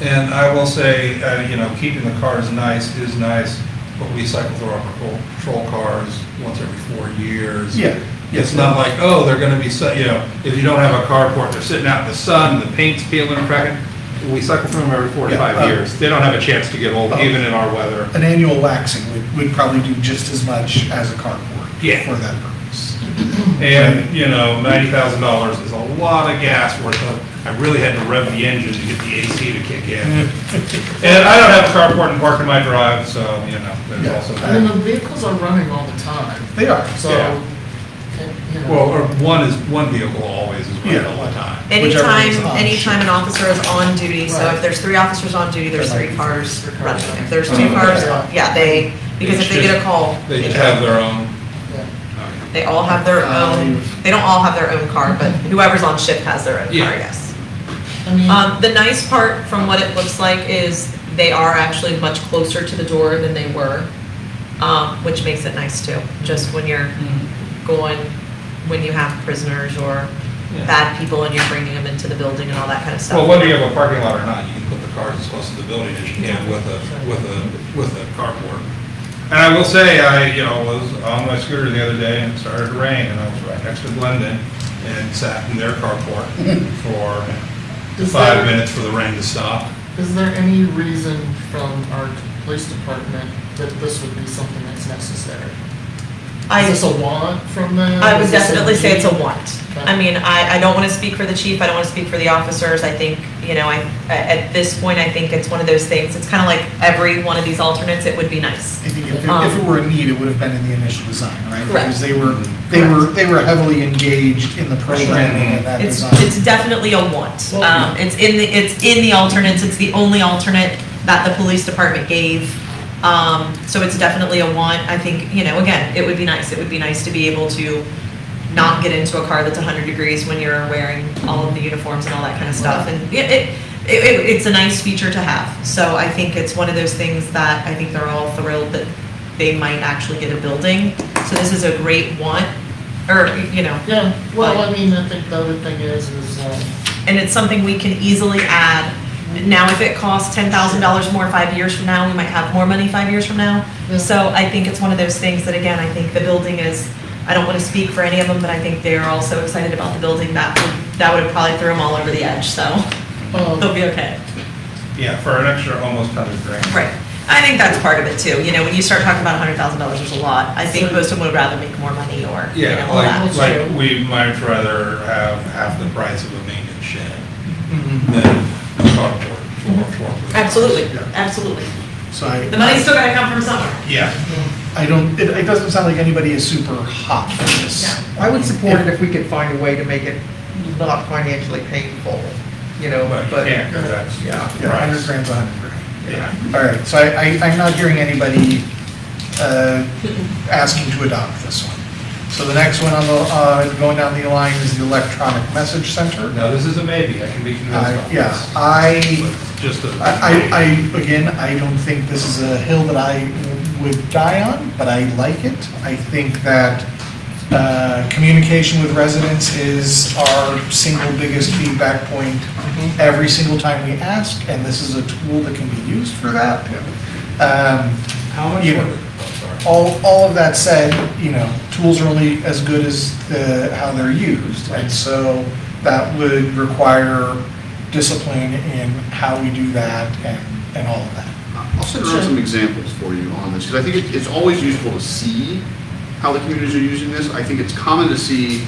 And I will say, uh, you know, keeping the cars nice is nice, but we cycle through our patrol, patrol cars once every four years. Yeah. It's not like, oh, they're gonna be, you know, if you don't have a carport, they're sitting out in the sun, the paint's peeling and cracking. We cycle through them every four to Yeah, five uh, years. They don't have a chance to get old, uh, even in our weather. An annual waxing would, would probably do just as much as a carport Yeah. for that purpose. And, you know, ninety thousand dollars is a lot of gas worth of, I really had to rev the engine to get the AC to kick in. [laughs] And I don't have a carport and park in my drive, so, you know, there's Yeah. also I mean, that. the vehicles are running all the time, They are. so, Yeah. And, you know. Well, or one is, one vehicle always is running all the time. Whichever Anytime, is on anytime an officer is on duty, so if there's three officers on duty, there's three cars running. running. If there's two cars, yeah, they, because if they get a call. They just have their own. yeah. They all have their own, they don't all have their own car, but whoever's on shift has their own car, Yeah. yes. I mean, Um, the nice part from what it looks like is they are actually much closer to the door than they were, um, which makes it nice too. Just when you're going, when you have prisoners or Yeah. bad people and you're bringing them into the building and all that kind of stuff. Well, whether you have a parking lot or not, you can put the cars as close to the building as you can with a, with a, with a carport. And I will say, I, you know, was on my scooter the other day and it started to rain and I was right next to Glendon and sat in their carport [laughs] for Is five there- minutes for the rain to stop. Is there any reason from our police department that this would be something that's necessary? I- Is this a want from them? I would Is this definitely say it's a want. Okay. I mean, I, I don't want to speak for the chief, I don't want to speak for the officers, I think, you know, I, at this point, I think it's one of those things, it's kind of like every one of these alternates, it would be nice. I think if, it- Um, if it were a need, it would have been in the initial design, right? Correct. Because they were, they were, they were heavily engaged in the programming and that It's, design. it's definitely a want. Well, Um, it's in the, it's in the alternates, it's the only alternate that the police department gave. Um, so it's definitely a want. I think, you know, again, it would be nice. It would be nice to be able to not get into a car that's hundred degrees when you're wearing all of the uniforms and all that kind of stuff. And it, it, it, it's a nice feature to have. So I think it's one of those things that I think they're all thrilled that they might actually get a building. So this is a great want, or, you know, Yeah, well, I mean, I think the other thing is, is, um, and it's something we can easily add. Now, if it costs ten thousand dollars more five years from now, we might have more money five years from now. Yeah. So I think it's one of those things that, again, I think the building is, I don't want to speak for any of them, but I think they're all so excited about the building that would, that would have probably threw them all over the edge, so um, they'll be okay. Yeah, for an extra almost hundred grand. Right. I think that's part of it too. You know, when you start talking about a hundred thousand dollars, there's a lot. I think most of them would rather make more money or, you Yeah, know, all that. like, like, we might rather have half the price of a maintenance shed Mhm. than a carport for, for. Absolutely, absolutely. So I. The money's still gotta come from somewhere. Yeah. I don't, it, it doesn't sound like anybody is super hot for this. Yeah. I would support it if we could find a way to make it not financially painful, you know, But you but. can't, 'cause that's, Yeah. Yeah, a hundred grand's a hundred grand. All right, so I, I- I'm not hearing anybody uh, asking to adopt this one. So the next one on the, uh, going down the line is the electronic message center. No, this is a maybe, I can be convinced I- on Yeah, this. I, Just a. I, I, I- again, I don't think this is a hill that I would die on, but I like it. I think that uh, communication with residents is our single biggest feedback point every single time we ask, and this is a tool that can be used for that. Um, How much? you know, work- sorry. All, all of that said, you know, tools are only as good as the, how they're used. And so that would require discipline in how we do that and, and all of that. I'll send around some examples for you on this, because I think it- it's always useful to see how the communities are using this. I think it's common to see,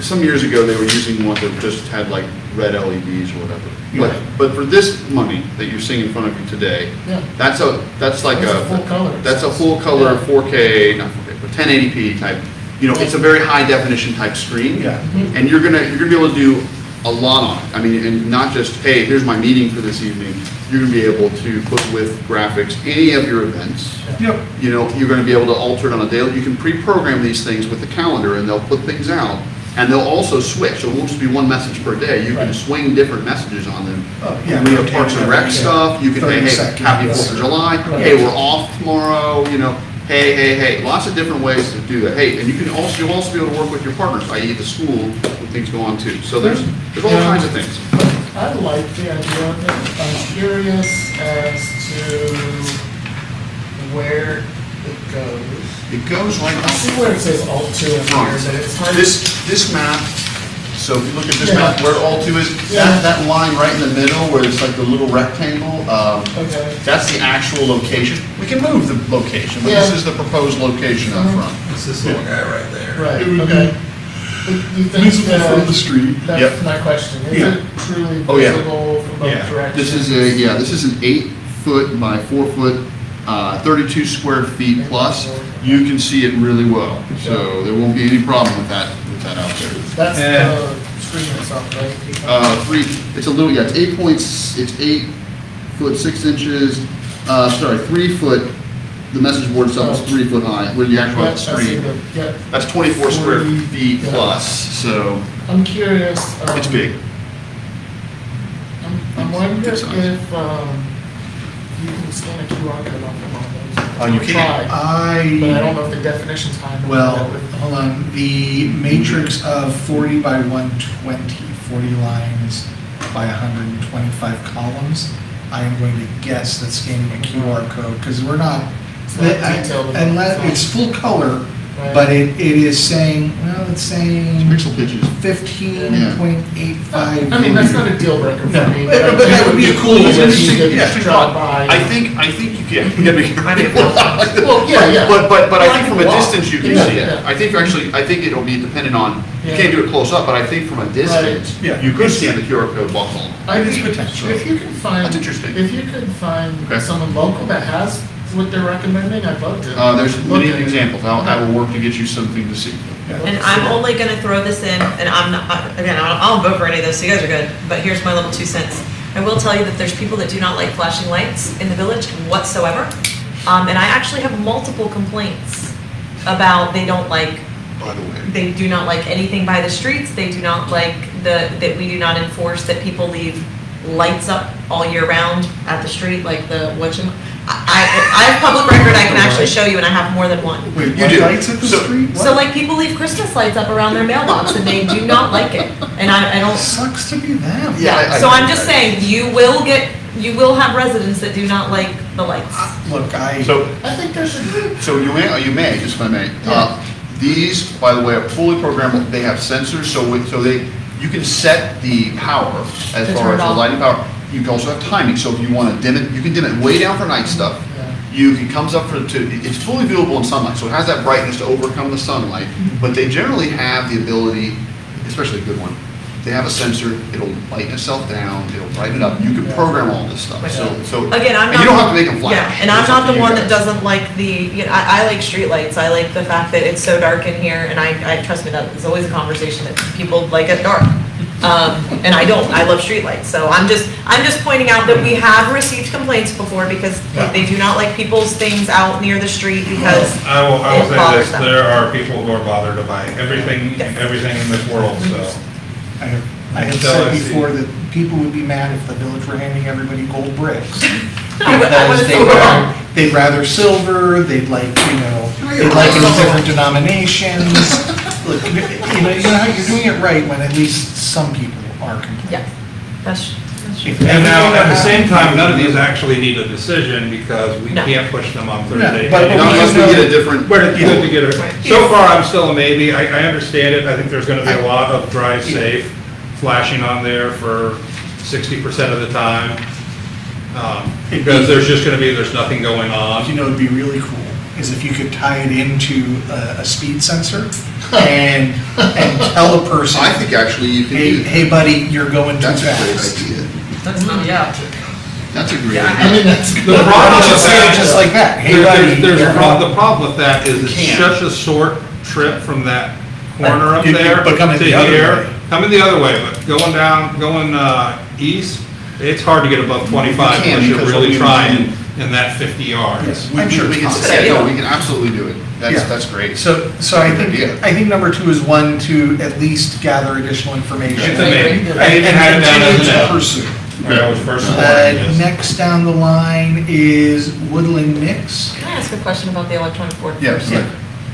some years ago, they were using one that just had like red LEDs or whatever. But, Yeah. but for this money that you're seeing in front of you today, Yeah. that's a, that's like That's a. a full color. That's a full color, Yeah. 4K, not 4K, but 1080p type, you know, it's a very high definition type screen. Yeah. And you're gonna, you're gonna be able to do a lot on it. I mean, and not just, hey, here's my meeting for this evening. You're gonna be able to put with graphics any of your events. Yep. You know, you're gonna be able to alter it on a daily, you can pre-program these things with the calendar and they'll put things out. And they'll also switch, so it won't just be one message per day. You can Right. swing different messages on them. Oh, yeah, We have Parks and Rec yeah. stuff, you can, hey, 30 hey, happy Fourth of July, Right. hey, we're off tomorrow, you know, hey, hey, hey, lots of different ways to do that. Hey, and you can also, you'll also be able to work with your partners, i.e. the school, when things go on too. So there's, there's all Yeah. kinds of things. I like the idea of it. I'm curious as to where it goes. It goes right I see where it says alt two in here, but it's hard. This, this map, so if you look at this Yeah. map, where alt two is, Yeah. that, that line right in the middle where it's like the little rectangle, um, Okay. that's the actual location. We can move the location, but this Yeah. is the proposed location up Mhm. front. It's this little guy right there. Right, It would okay. Do you think from the that, street. that's Yep. my question, is Yeah. it truly Oh, yeah. visible from both Yeah. directions? This is a, yeah, this is an eight foot by four foot, uh, thirty-two square feet plus. You can see it really well, so there won't be any problem with that, with that out there. That's Yeah. the screen itself, right? Uh, three, it's a little, yeah, it's eight points, it's eight foot six inches, uh, sorry, three foot, the message board itself is three foot high, where the actual Yeah, I see screen. the- Yeah, That's twenty-four square Forty, feet yeah. plus, so I'm curious. um, it's big. I'm, I'm wondering Good size. if, um, you can scan a QR code off of one those. Oh, you I'll can? I. But I don't know if the definition's high enough. Well, that would- hold on, the matrix of 40 by 120, 40 lines by 125 columns, I am going to guess that scanning a QR code, because we're not, It's not detailed enough. unless, it's full color, Right. but it, it is saying, well, it's saying Pixel pitches. 15.85. I mean, that's not a deal breaker for No, me. but- I but that would be a cool- if interesting- you could yeah, Drop by. I think, I think you can, you gotta be I mean, careful. Well, yeah, yeah. But, but, but I think from a distance you can Yeah, see it. yeah. I think actually, I think it'll be dependent on, you can't do it close up, but I think from a distance, Yeah. you could scan the QR code walk along. I It's think potential. If you can find. That's interesting. If you could find Okay. someone local that has what they're recommending, I'd love to. Uh, there's look many at it. examples. I'll, I will work to get you something to see. And I'm only gonna throw this in, and I'm not, I- again, I don't vote for any of this, so you guys are good, but here's my little two cents. I will tell you that there's people that do not like flashing lights in the village whatsoever. Um, and I actually have multiple complaints about they don't like By the way. they do not like anything by the streets, they do not like the, that we do not enforce that people leave lights up all year round at the street, like the, whatchem, I, I I have public record, I can actually show you, and I have more than one. Wait, You what do. lights at the So- street? So like, people leave Christmas lights up around their mailbox, and they do not like it, and I, I don't, Sucks to be them. Yeah, I- I- so I'm just saying, you will get, you will have residents that do not like the lights. Look, I. So, I think there's a, so you may, you may, just if I may, uh, these, by the way, are fully programmable, they have sensors, so, with- so they, you can set the power as To far turn as it the off. lighting power. You can also have timing, so if you want to dim it, you can dim it way down for night stuff. You, it comes up for, to, it's fully viewable in sunlight, so it has that brightness to overcome the sunlight, mm-hmm. but they generally have the ability, especially a good one, they have a sensor, it'll lighten itself down, it'll brighten it up, you can program all this stuff, so, so. Again, I'm not. you don't have to make them flash. Yeah, and I'm not the you one that doesn't like the, you know, I, I like streetlights, I like the fact that it's so dark in here, and I, I, trust me, that is always a conversation that people like it dark. Um, and I don't, I love streetlights, so I'm just, I'm just pointing out that we have received complaints before because they do not like people's things out near the street because I will, I will it say bothers this, them. there are people who are bothered by everything, everything in this world, so. I have, I have Until said I before that people would be mad if the village were handing everybody gold bricks. [laughs] I would- I Because they'd rather, they'd rather silver, they'd like, you know, they'd like it in different denominations. [laughs] Look, you know, you know, how you're doing it right when at least some people are complaining. Yeah, that's, that's true. If And now, at the everything same time, none of these actually need a decision because we No. can't push them on Thursday. but- Not unless we get a different, But it's good to get Right. it. So far, I'm still a maybe. I, I understand it. I think there's gonna be a lot of drive safe flashing on there for sixty percent of the time. Um, Because there's just gonna be, there's nothing going on. You know, it'd be really cool, is if you could tie it into a, a speed sensor [laughs] and, and tell a person, I think actually you can hey, do, hey buddy, you're going too that's a fast. great idea. That's not, yeah. That's a great Yeah, idea. I mean, that's. The problem Just with say it that, just like that, hey there- buddy. there's, there's a you're problem, going- the problem with that is it's Can't. such a short trip from that corner up You- you- there but coming to the other here. way. Coming the other way, but going down, going, uh, east, it's hard to get above twenty-five You can, unless you're because really we- trying in that fifty yards. Yes. We I'm sure we can, possible. yeah, no, we can absolutely do it. That's, Yeah. that's great. So, so I think, idea. I think number two is one, to at least gather additional information. It's a maybe. And I didn't have it down continue as an to L. pursue. Where was first Uh, learning next down the line is Woodland Mix. Can I ask a question about the electronic board? Yes. Yeah.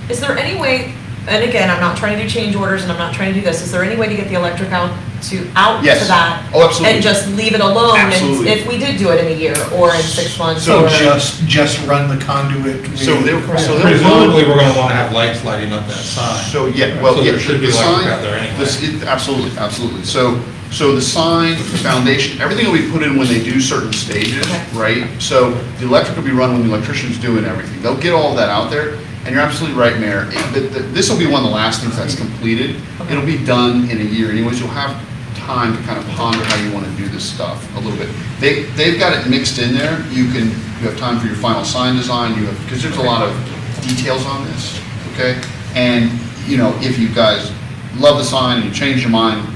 Is there any way, and again, I'm not trying to do change orders and I'm not trying to do this, is there any way to get the electric out to, out to that? Oh, absolutely. And just leave it alone? and Absolutely. If we did do it in a year or in six months So or? just, just run the conduit. So with- there, so there Presumably, we're gonna wanna have lights lighting up that sign. So, yeah, well, So yeah, there should be the electric sign, out there anyway. this- it- absolutely, absolutely. So, so the sign, the foundation, everything will be put in when they do certain stages, Okay. right? So the electric will be run when the electrician's doing everything. They'll get all that out there, and you're absolutely right, Mayor. This will be one of the last things that's completed. It'll be done in a year anyways. You'll have time to kind of ponder how you want to do this stuff a little bit. They, they've got it mixed in there. You can, you have time for your final sign design, you have, because there's a lot of details on this, okay? And, you know, if you guys love the sign and you change your mind,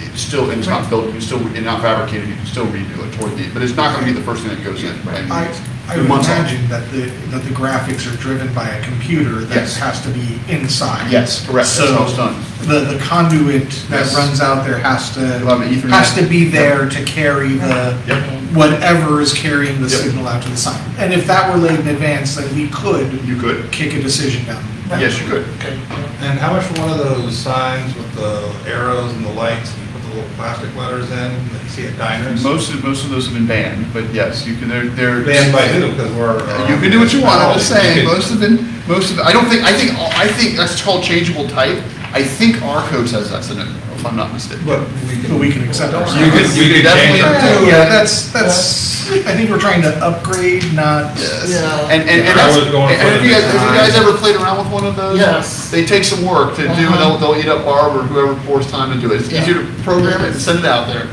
it's still, and it's not built, you still, and not fabricated, you can still redo it toward the, but it's not gonna be the first thing that goes in. any I. I would Months off. imagine that the, that the graphics are driven by a computer that Yes. has to be inside. Yes, correct, that's how it's So done. the, the conduit that Yes. runs out there has to, You'll Ethernet. has to be there to carry the, Yep. whatever is carrying the Yep. signal out to the sign. And if that were laid in advance, then we could You could, kick a decision down. down yes, you could. Okay. And how much for one of those signs with the arrows and the lights, and you put the little plastic letters in, that you see at diners? Most of, most of those have been banned, but yes, you can, they're, they're. Banned by who, because we're. uh, You can do what you want, I'm just saying, most of them, most of, I don't think, I think, I think that's called changeable type. I think our code says that's it, if I'm not mistaken. But we But can. we can accept ours. You could, you could change Definitely. it. Yeah, that's, that's, I think we're trying to upgrade, not. Yes. Yeah. And, and, and I that's, was going and for have the you guys, have you guys ever played around with one of those? Yes. They take some work to do, and uh-huh. they'll, they'll eat up Barb or whoever pours time to do it. It's Yeah. easier to program it and send it out there.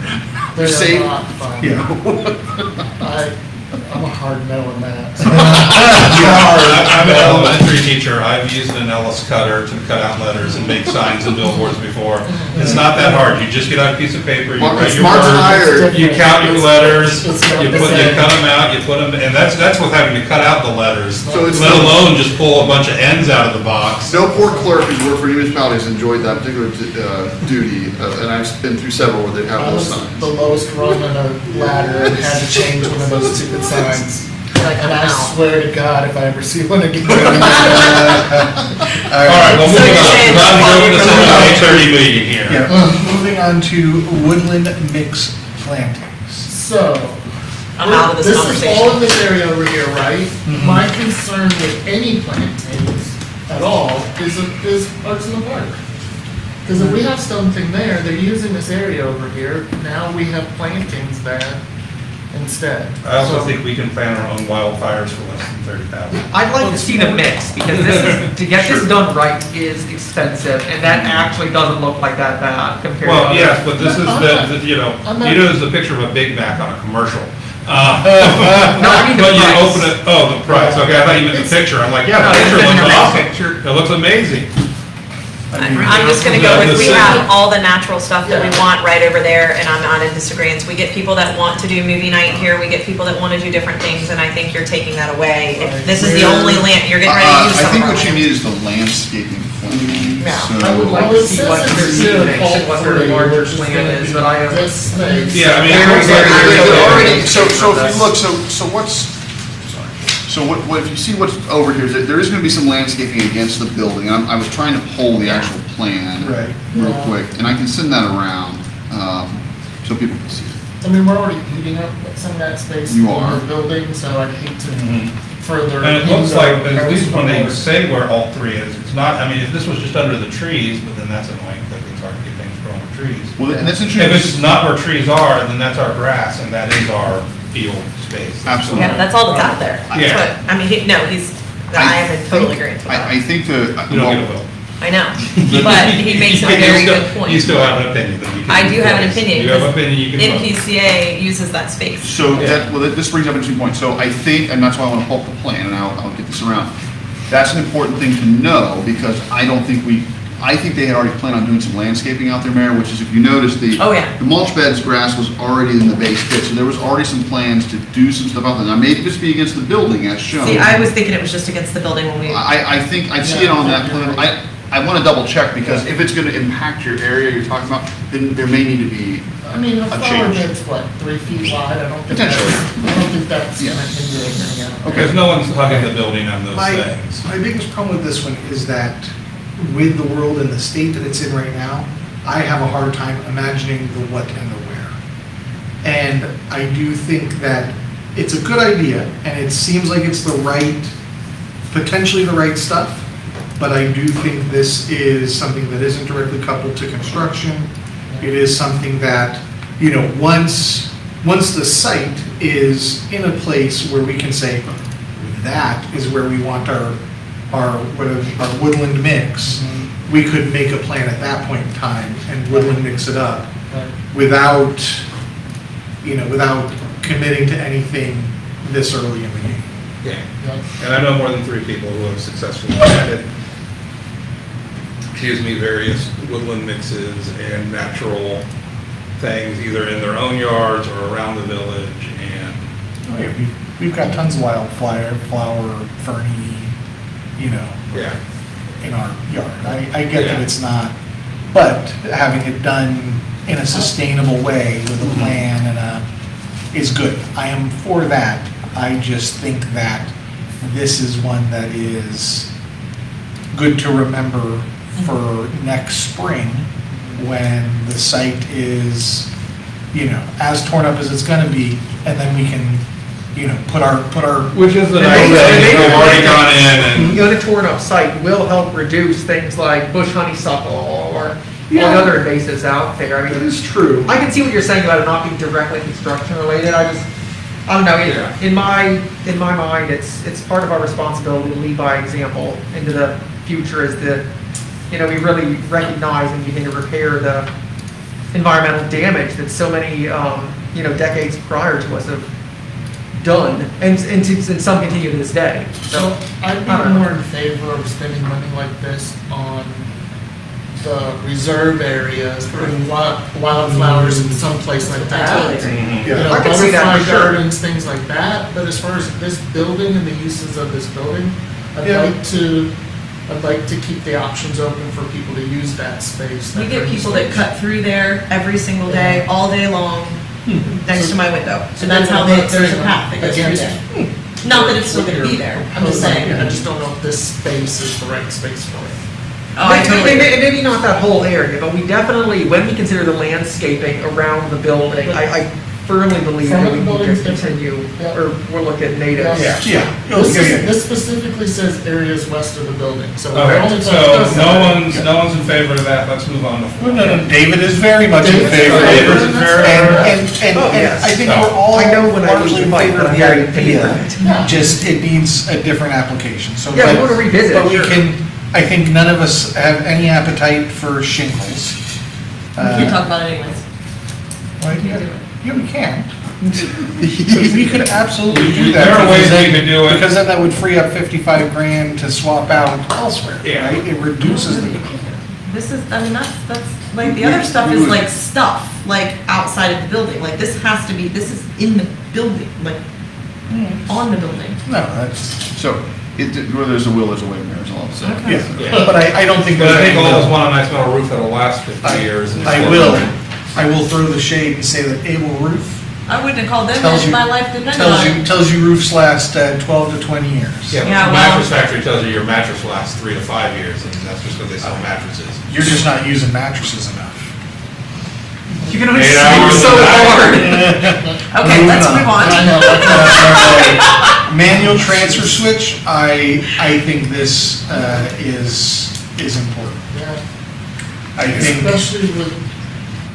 They're Save- not fun. Yeah. [laughs] I, I'm a hard no on that. [laughs] I'm an elementary teacher, I've used an Ellis cutter to cut out letters and make signs and billboards before. It's not that hard, you just get out a piece of paper, you Well, write it's your smarter than words, you count your letters, It's not you the put, you same. cut them out, you put them, and that's, that's with having to cut out the letters. So it's Let alone just pull a bunch of ends out of the box. No poor clerk who's worked for a municipality has enjoyed that particular uh, duty, uh, and I've been through several where they have I those was signs. the lowest rung on a ladder and had to change one of those stupid [laughs] signs. Like, And I out. swear to God, if I ever see one again. [laughs] All right, well, So moving you're on, saying I'm the moving this into public- an eight thirty meeting here. Yeah, uh, moving on to woodland mix plantings. So. I'm out of this This is all conversation. in this area over here, right? Mm-hmm. My concern with any plantings at all is, is Parks in the Park. Because if we have something there, they're using this area over here, now we have plantings there instead. I also So- think we can plan our own wildfires for less than thirty thousand. I'd like to see the mix, because this is, [laughs] to get this done right is expensive, and that actually doesn't look like that bad compared to. Well, other- yes, but this is the, the- you know, I'm not- you know, it's a picture of a Big Mac on a commercial. Uh, No, I mean the But you price. open it, oh, the price, okay, I thought you meant the picture, I'm like, yeah, No, the it's picture in looks your awesome. picture. It looks amazing. I mean- I'm just gonna go with, we The- the- have all the natural stuff that we want right over there, and I'm not in disagreement. We get people that want to do movie night here, we get people that wanna do different things, and I think you're taking that away. If this is the only land, you're getting ready to Uh, use I some think what you need is the landscaping plan. Yeah. So- I would like Well, to it see says what it's their considered needs what their alt larger which is plan gonna is, be but I am. This space. Yeah, I mean, Very, every- very, every- very already- So, so if you look, so, so what's, sorry. So what, what, if you see what's over here, is that there is gonna be some landscaping against the building. I'm, I was trying to pull the actual plan. Right. Real Yeah. quick, and I can send that around, um, so people can see it. I mean, we're already eating up some of that space. You in are. the building, so I'd hate to Mhm. further. And it looks like, at least when they our- say where alt three is, it's not, I mean, if this was just under the trees, but then that's annoying, because it's hard to get things growing with trees. Well, and that's If interesting. it's not where trees are, then that's our grass, and that is our field space. Absolutely. Yeah, that's all that's out there. That's Yeah. what, I mean, he, no, he's, I am in total think- agreement with I, I that. think the. Uh, you don't get a vote. I know, [laughs] but he makes a You very still- good point. You still have an opinion. that you can I do have an opinion, You have an opinion, you can vote. MPCA uses that space. So Yeah. that, well, this brings up an interesting point. So I think, and that's why I want to pull up the plan, and I'll, I'll get this around. That's an important thing to know, because I don't think we, I think they had already planned on doing some landscaping out there, Mayor, which is, if you notice, the. Oh, yeah. The mulch beds grass was already in the base bid, so there was already some plans to do some stuff out there. Now, maybe this be against the building as shown. See, I was thinking it was just against the building when we, I, I think, I see it on that plan. I, I want to double check, because if it's going to impact your area you're talking about, then there may need to be I mean, a a flower change. bed's what, three feet wide? I don't think that's, Potentially. I don't think that's Yeah. gonna hinder anything out. Because no one's hugging the building on those My, things. my biggest problem with this one is that with the world and the state that it's in right now, I have a hard time imagining the what and the where. And I do think that it's a good idea, and it seems like it's the right, potentially the right stuff, but I do think this is something that isn't directly coupled to construction. It is something that, you know, once, once the site is in a place where we can say, that is where we want our, our, whatever, our woodland mix, we could make a plan at that point in time and woodland mix it up without, you know, without committing to anything this early in the game. Yeah. Yeah. And I know more than three people who have successfully added, excuse me, various woodland mixes and natural things, either in their own yards or around the village, and, Oh, yeah, we- We've got tons of wildflower, flower, ferny, you know, yeah. in our yard. I, I get that it's not, but having it done in a sustainable way with a mm-hmm. plan and a, is good. I am for that. I just think that this is one that is good to remember mm-hmm. for next spring when the site is, you know, as torn up as it's gonna be, and then we can, you know, put our, put our. Which is the And nice they- and thing, they- we've already gone in and, You know, the torn up site will help reduce things like bush honeysuckle or all the other invasives out there. I mean, is true. I can see what you're saying about it not being directly construction related. I just, I don't know, Yeah. in, in my, in my mind, it's, it's part of our responsibility to lead by example into the future is that, you know, we really recognize and begin to repair the environmental damage that so many, um, you know, decades prior to us have done, and, and, to- and some continue to this day. So I'd I don't be know. more in favor of spending money like this on the reserve areas, putting wild, wildflowers in some place like that. Absolutely. You know, I can see that for butterfly sure. gardens, things like that, but as far as this building and the uses of this building, I'd Yeah. like to, I'd like to keep the options open for people to use that space. we that get green people that space. cut through there every single day, all day long, Hmm. next to my window. So that's how they, not there's a path that goes through there. Hmm. Hmm. Not that it's still gonna be there, I'm just saying. I just don't know if this space is the right space for it. Oh, I Maybe- totally Maybe, agree. maybe not that whole area, but we definitely, when we consider the landscaping around the building, I, I firmly believe Front that of we the need to building's different. continue, Yeah. or we'll look at natives. Yeah. Yeah. This, Yeah, is- yeah. this specifically says areas west of the building, so. we're okay, only so talking no about- one's, no one's in favor of that, let's move on to. No, no, no, David is very much in David's favor. in favor. David's in favor. And, and, and Oh, and yes. I think we're all I know when I largely in the fight, favor but of I'm the very opinion idea. on it. Just it needs a different application, so. Yeah, we but- wanna revisit, But we sure. can, I think none of us have any appetite for shingles. We can talk uh, about it anyways. Well, yeah, yeah, we can. We [laughs] we could absolutely do that. There are ways because then- we could do it. Because then that would free up fifty-five grand to swap out elsewhere, Yeah. right? It reduces the. This is, I mean, that's, that's, like, the other stuff is like stuff, like outside of the building, like this has to be, this is in the building, like, hmm. on the building. No, that's, So, it, where there's a will, there's a way, there's is all I'm saying. Okay. yeah, but I, I don't think. But I think any all of us will. want a nice metal roof that'll last fifty I- years. and I will, I will throw the shade and say that Able Roof I wouldn't have called them tells if you, my life depended tells on you, it. tells you roofs last uh, twelve to twenty years. Yeah, Yeah, but well- Mattress Factory tells you your mattress lasts three to five years, and that's just because they sell mattresses. You're just not using mattresses enough. You can only Eight sleep hours so a night. hard. [laughs] Okay, Moving let's on. move on. I know, Uh, [laughs] Manual transfer switch, I, I think this uh, is, is important. yeah, I think especially with,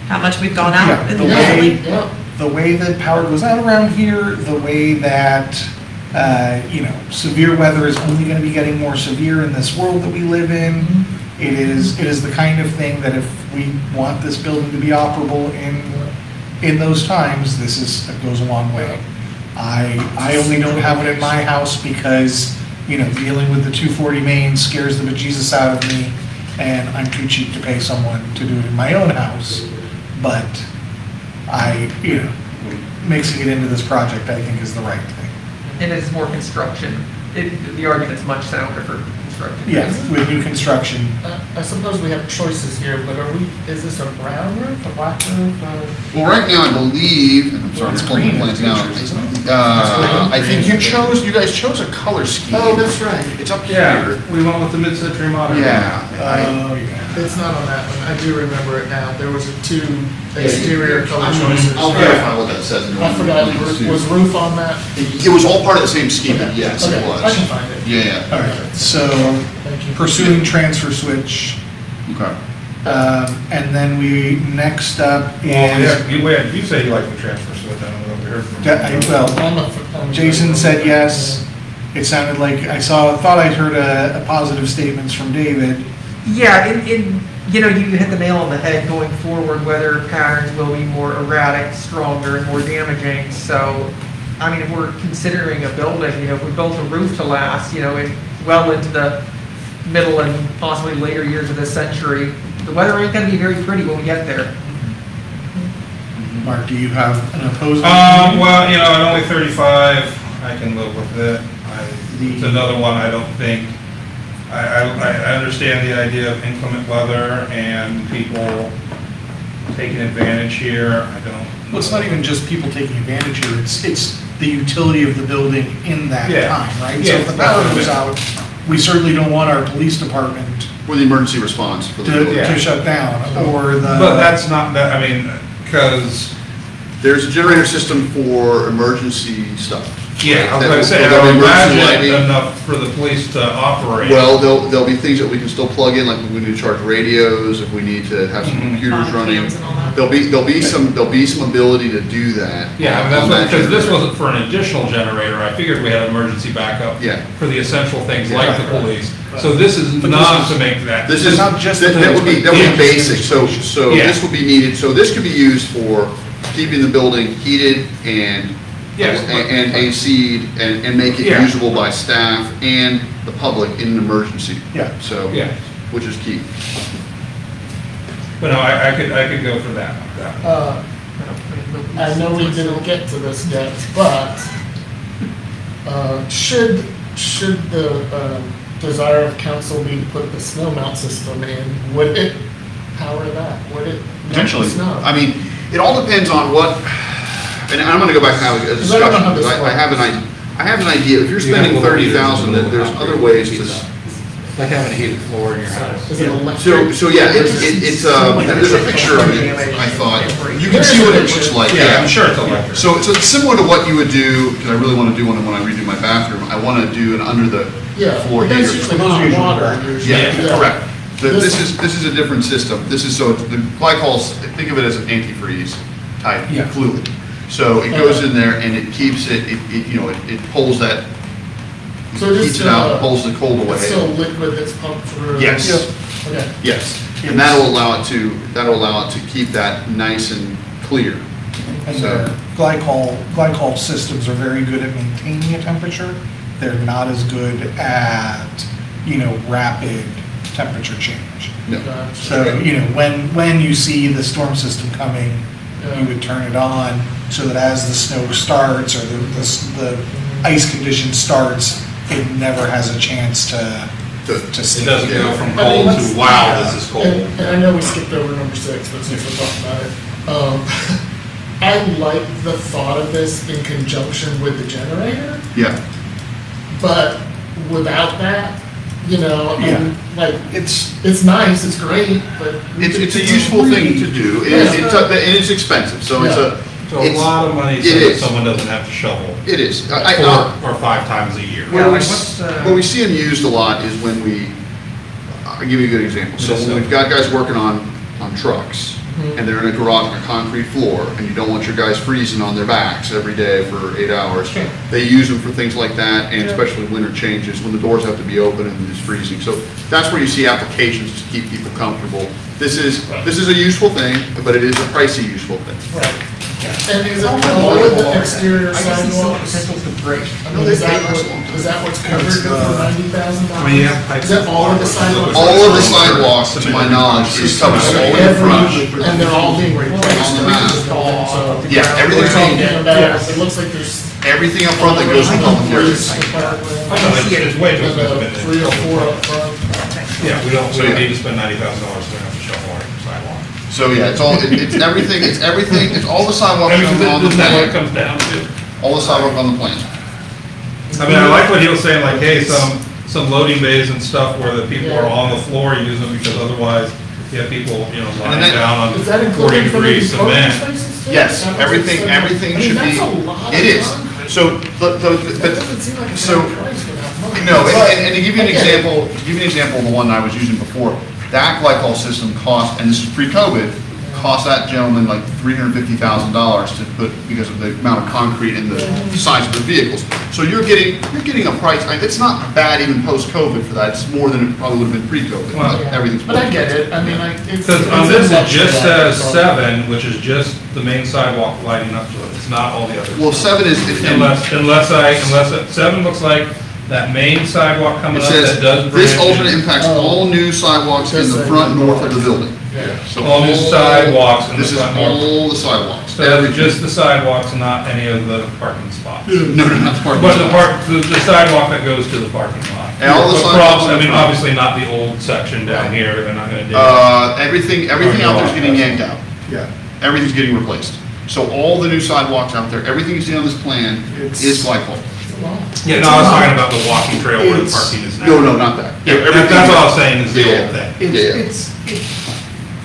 How much we've gone out Yeah, in the the way- yeah. the way that power goes out around here, the way that, uh, you know, severe weather is only gonna be getting more severe in this world that we live in. It is, it is the kind of thing that if we want this building to be operable in, in those times, this is, it goes a long way. I, I only don't have it in my house because, you know, dealing with the 240 main scares the bejesus out of me, and I'm too cheap to pay someone to do it in my own house. But I, you know, mixing it into this project, I think is the right thing. And it's more construction. It, the argument's much sounder for construction. Yeah, with new construction, Uh, I suppose we have choices here, but are we, is this a brown roof, a black roof, uh? Well, right now, I believe, and I'm sorry, It's I'm pulling the green plans now. Uh, I think you chose, you guys chose a color scheme. Oh, that's right. It's up Yeah, here. we went with the mid-century modern. Yeah. I- oh, yeah. It's not on that one, I do remember it now, there was a two exterior color choices. I'll verify what that says. I forgot, was roof on that? It was all part of the same scheme, but yes, it Okay, was. I can find it. Yeah, yeah. All right, so Thank you. pursuing transfer switch, Okay. um, and then we, next up Well, yeah, is, you, wait, you say you like the transfer switch, I don't know if we heard from De- I- you. well, I'm a- I'm a- Jason said yes. It sounded like, I saw, thought I'd heard a, a positive statements from David. Yeah, in, in, you know, you hit the nail on the head going forward, weather patterns will be more erratic, stronger, and more damaging. So, I mean, if we're considering a building, you know, if we built a roof to last, you know, in, well into the middle and possibly later years of this century, the weather ain't gonna be very pretty when we get there. Mark, do you have an opposing? Um, well, you know, at only thirty-five, I can live with it. I, it's another one I don't think, I, I, I understand the idea of inclement weather and people taking advantage here, I don't. Well, it's not even just people taking advantage here, it's, it's the utility of the building in that Yeah. time, right? So Yeah, if the power goes out, we certainly don't want our police department Or the emergency response for the to, building. Yeah. to shut down, or the. But that's not, that, I mean, because, There's a generator system for emergency stuff. yeah, I was gonna say, there'll I would emergency imagine lighting. enough for the police to operate. Well, there'll, there'll be things that we can still plug in, like if we need to charge radios, if we need to have some Mhm. computers Body running. and all that. There'll be, there'll be some, there'll be some ability to do that. Yeah, I mean, on that's what, that because this generator. wasn't for an additional generator, I figured we had an emergency backup. Yeah. For the essential things Yeah. like the police. So this is But this not is- to make that. This is, not just that the that would be, that would be basic, so, so Yeah. this would be needed, so this could be used for keeping the building heated and, Yes. and and AC'd and, and make it Yeah. usable by staff and the public in an emergency. Yeah. So, Yeah, which is key. but no, I, I could, I could go for that, that. Uh, I know we didn't get to this yet, but, uh, should, should the, um, desire of council be to put the snow melt system in, would it power that? Would it? melt the Potentially. Snow? I mean, it all depends on what, and I'm gonna go back and have a Because I don't know discussion, how this because I, I have an idea, I have an idea, if you're You have spending little thirty heaters thousand, the then there's concrete other ways to. heat s- Like having a heated floor in your house. Is it So, electric? so yeah, it, it, it's, um, there's a picture of it, I thought, you can see what it looks like, Yeah, I'm sure it's electric. So, so it's similar to what you would do, because I really want to do one when I redo my bathroom, I want to do an under the Yeah, floor but heater. that's usually hot water. usually. Yeah, correct. The- This- This is, this is a different system. This is, so the glycol's, think of it as an antifreeze type Yeah. fluid. So it goes in there and it keeps it, it, it, you know, it it pulls that, So it is heats it out, still, pulls the cold away. it's still liquid that's pumped through? Yes. Okay. Yes, and that'll allow it to, that'll allow it to keep that nice and clear. And So- their glycol, glycol systems are very good at maintaining a temperature. They're not as good at, you know, rapid temperature change. No. Gotcha. So, you know, when, when you see the storm system coming, Yeah. You would turn it on so that as the snow starts or the, the, the ice condition starts, it never has a chance to, To- to It stay. doesn't go from I mean, cold to wow, this is cold. And, and I know we skipped over number six, but since we're talking about it, um, [laughs] I like the thought of this in conjunction with the generator, Yeah, but without that, you know, Yeah. and like, It's, it's nice, it's great, but. it's, it's a useful thing to do, and it's, it's a- and it's expensive, so it's a, So a it's, lot of money so it that is. someone doesn't have to shovel it is. I- I- four or five times a year. Where we, like, s- what's, uh, where we see them used a lot is when we, I'll give you a good example. So when we've got guys working on, on trucks, and they're in a garage on a concrete floor, and you don't want your guys freezing on their backs every day for eight hours, Sure. they use them for things like that, and especially winter changes, when the doors have to be open and it's freezing. So that's where you see applications to keep people comfortable. This is, this is a useful thing, but it is a pricey useful thing. Right. And is it all of the exterior sidewalks? to break. I No, mean, they- is that they last a long what, time. is that what's covered for ninety thousand dollars? I mean, yeah, Is that all of the sidewalks? All of the sidewalks, to my knowledge, is covered all in Every, front. and they're all being replaced. On the map. So- Yeah, everything's We're being- talking about- It looks like there's. Everything up front that goes to public areas. I know, it's, it's way too And, uh, expensive. Three or four up front. Yeah, we don't, we So, don't yeah. need to spend ninety thousand dollars to have to shovel our sidewalk. So, yeah, it's all, it- it's everything, it's everything, it's all the sidewalk I mean, on the isn't that what it plan. comes down to? All the sidewalk on the plan. I mean, I like what he was saying, like, hey, some, some loading bays and stuff where the people are on the floor use them because otherwise you have people, you know, lying then- down Is that on forty included for the degrees parking cement. spaces too? Yes, Is that what's everything, in- everything I mean, should be. that's a lot It of is. concrete. So, the, the, That but, doesn't seem like a so- bad price for that money. no, and- and, and to give you an I get it. example, to give you an example of the one I was using before, that glycol system cost, and this is pre-COVID, cost that gentleman like three hundred fifty thousand dollars to put, because of the amount of concrete and the size of the vehicles. So you're getting, you're getting a price, I- it's not bad even post-COVID for that, it's more than it probably would have been pre-COVID, Well, Yeah. everything's. But I get it, I mean, like, it's. Because on it's this, a it just better says seven, which is just the main sidewalk lighting up to it, it's not all the others. Well, seven is, and- Unless, unless I, unless, it- seven looks like that main sidewalk coming It up says, that does this alternate impacts Oh. all new sidewalks in the front north of the building. Yeah. So All new sidewalks in the This is front north. all the sidewalks. So that's Everything. just the sidewalks, not any of the parking spots. No, no, not the parking But the spots. park, the, the sidewalk that goes to the parking lot. And all the But sidewalks prob- I mean, obviously not the old section down here, they're not gonna do. Uh, everything, everything out there's getting yanked out. yeah. Everything's getting replaced. So all the new sidewalks out there, everything you see on this plan It's- is glycol. Yeah, no, I was talking about the walking trail where the It's- parking is now. No, no, not that. Yeah, Everything- that's all I was saying is the old thing. It's, Yeah, yeah. it's, it-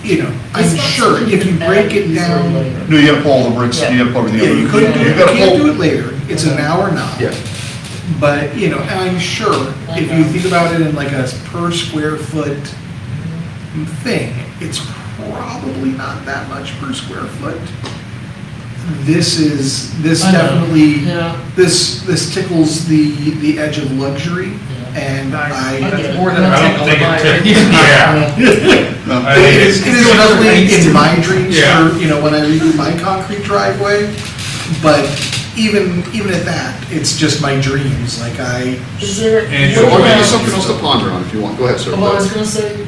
you know, I'm sure if you break it easily down. No, you gotta pull all the bricks, you gotta pull everything. Yeah, you couldn't, do- You you gotta can't do it later, it's an hour now. Yeah. But, you know, I'm sure, if you uh-huh. think about it in like a per square foot thing, it's probably not that much per square foot. This is, this I definitely, yeah. this, this tickles the, the edge of luxury, Yeah. and I I, get That's it. more than a I don't tickle think it tickles, [laughs] yeah. No, I It think is, it's- it is definitely in my dreams Yeah. for, you know, when I redo my concrete driveway, but even, even at that, it's just my dreams, like I, Is there? And So what I'll give you about- something else to ponder on if you want. Go ahead, sir. Well, I was gonna say,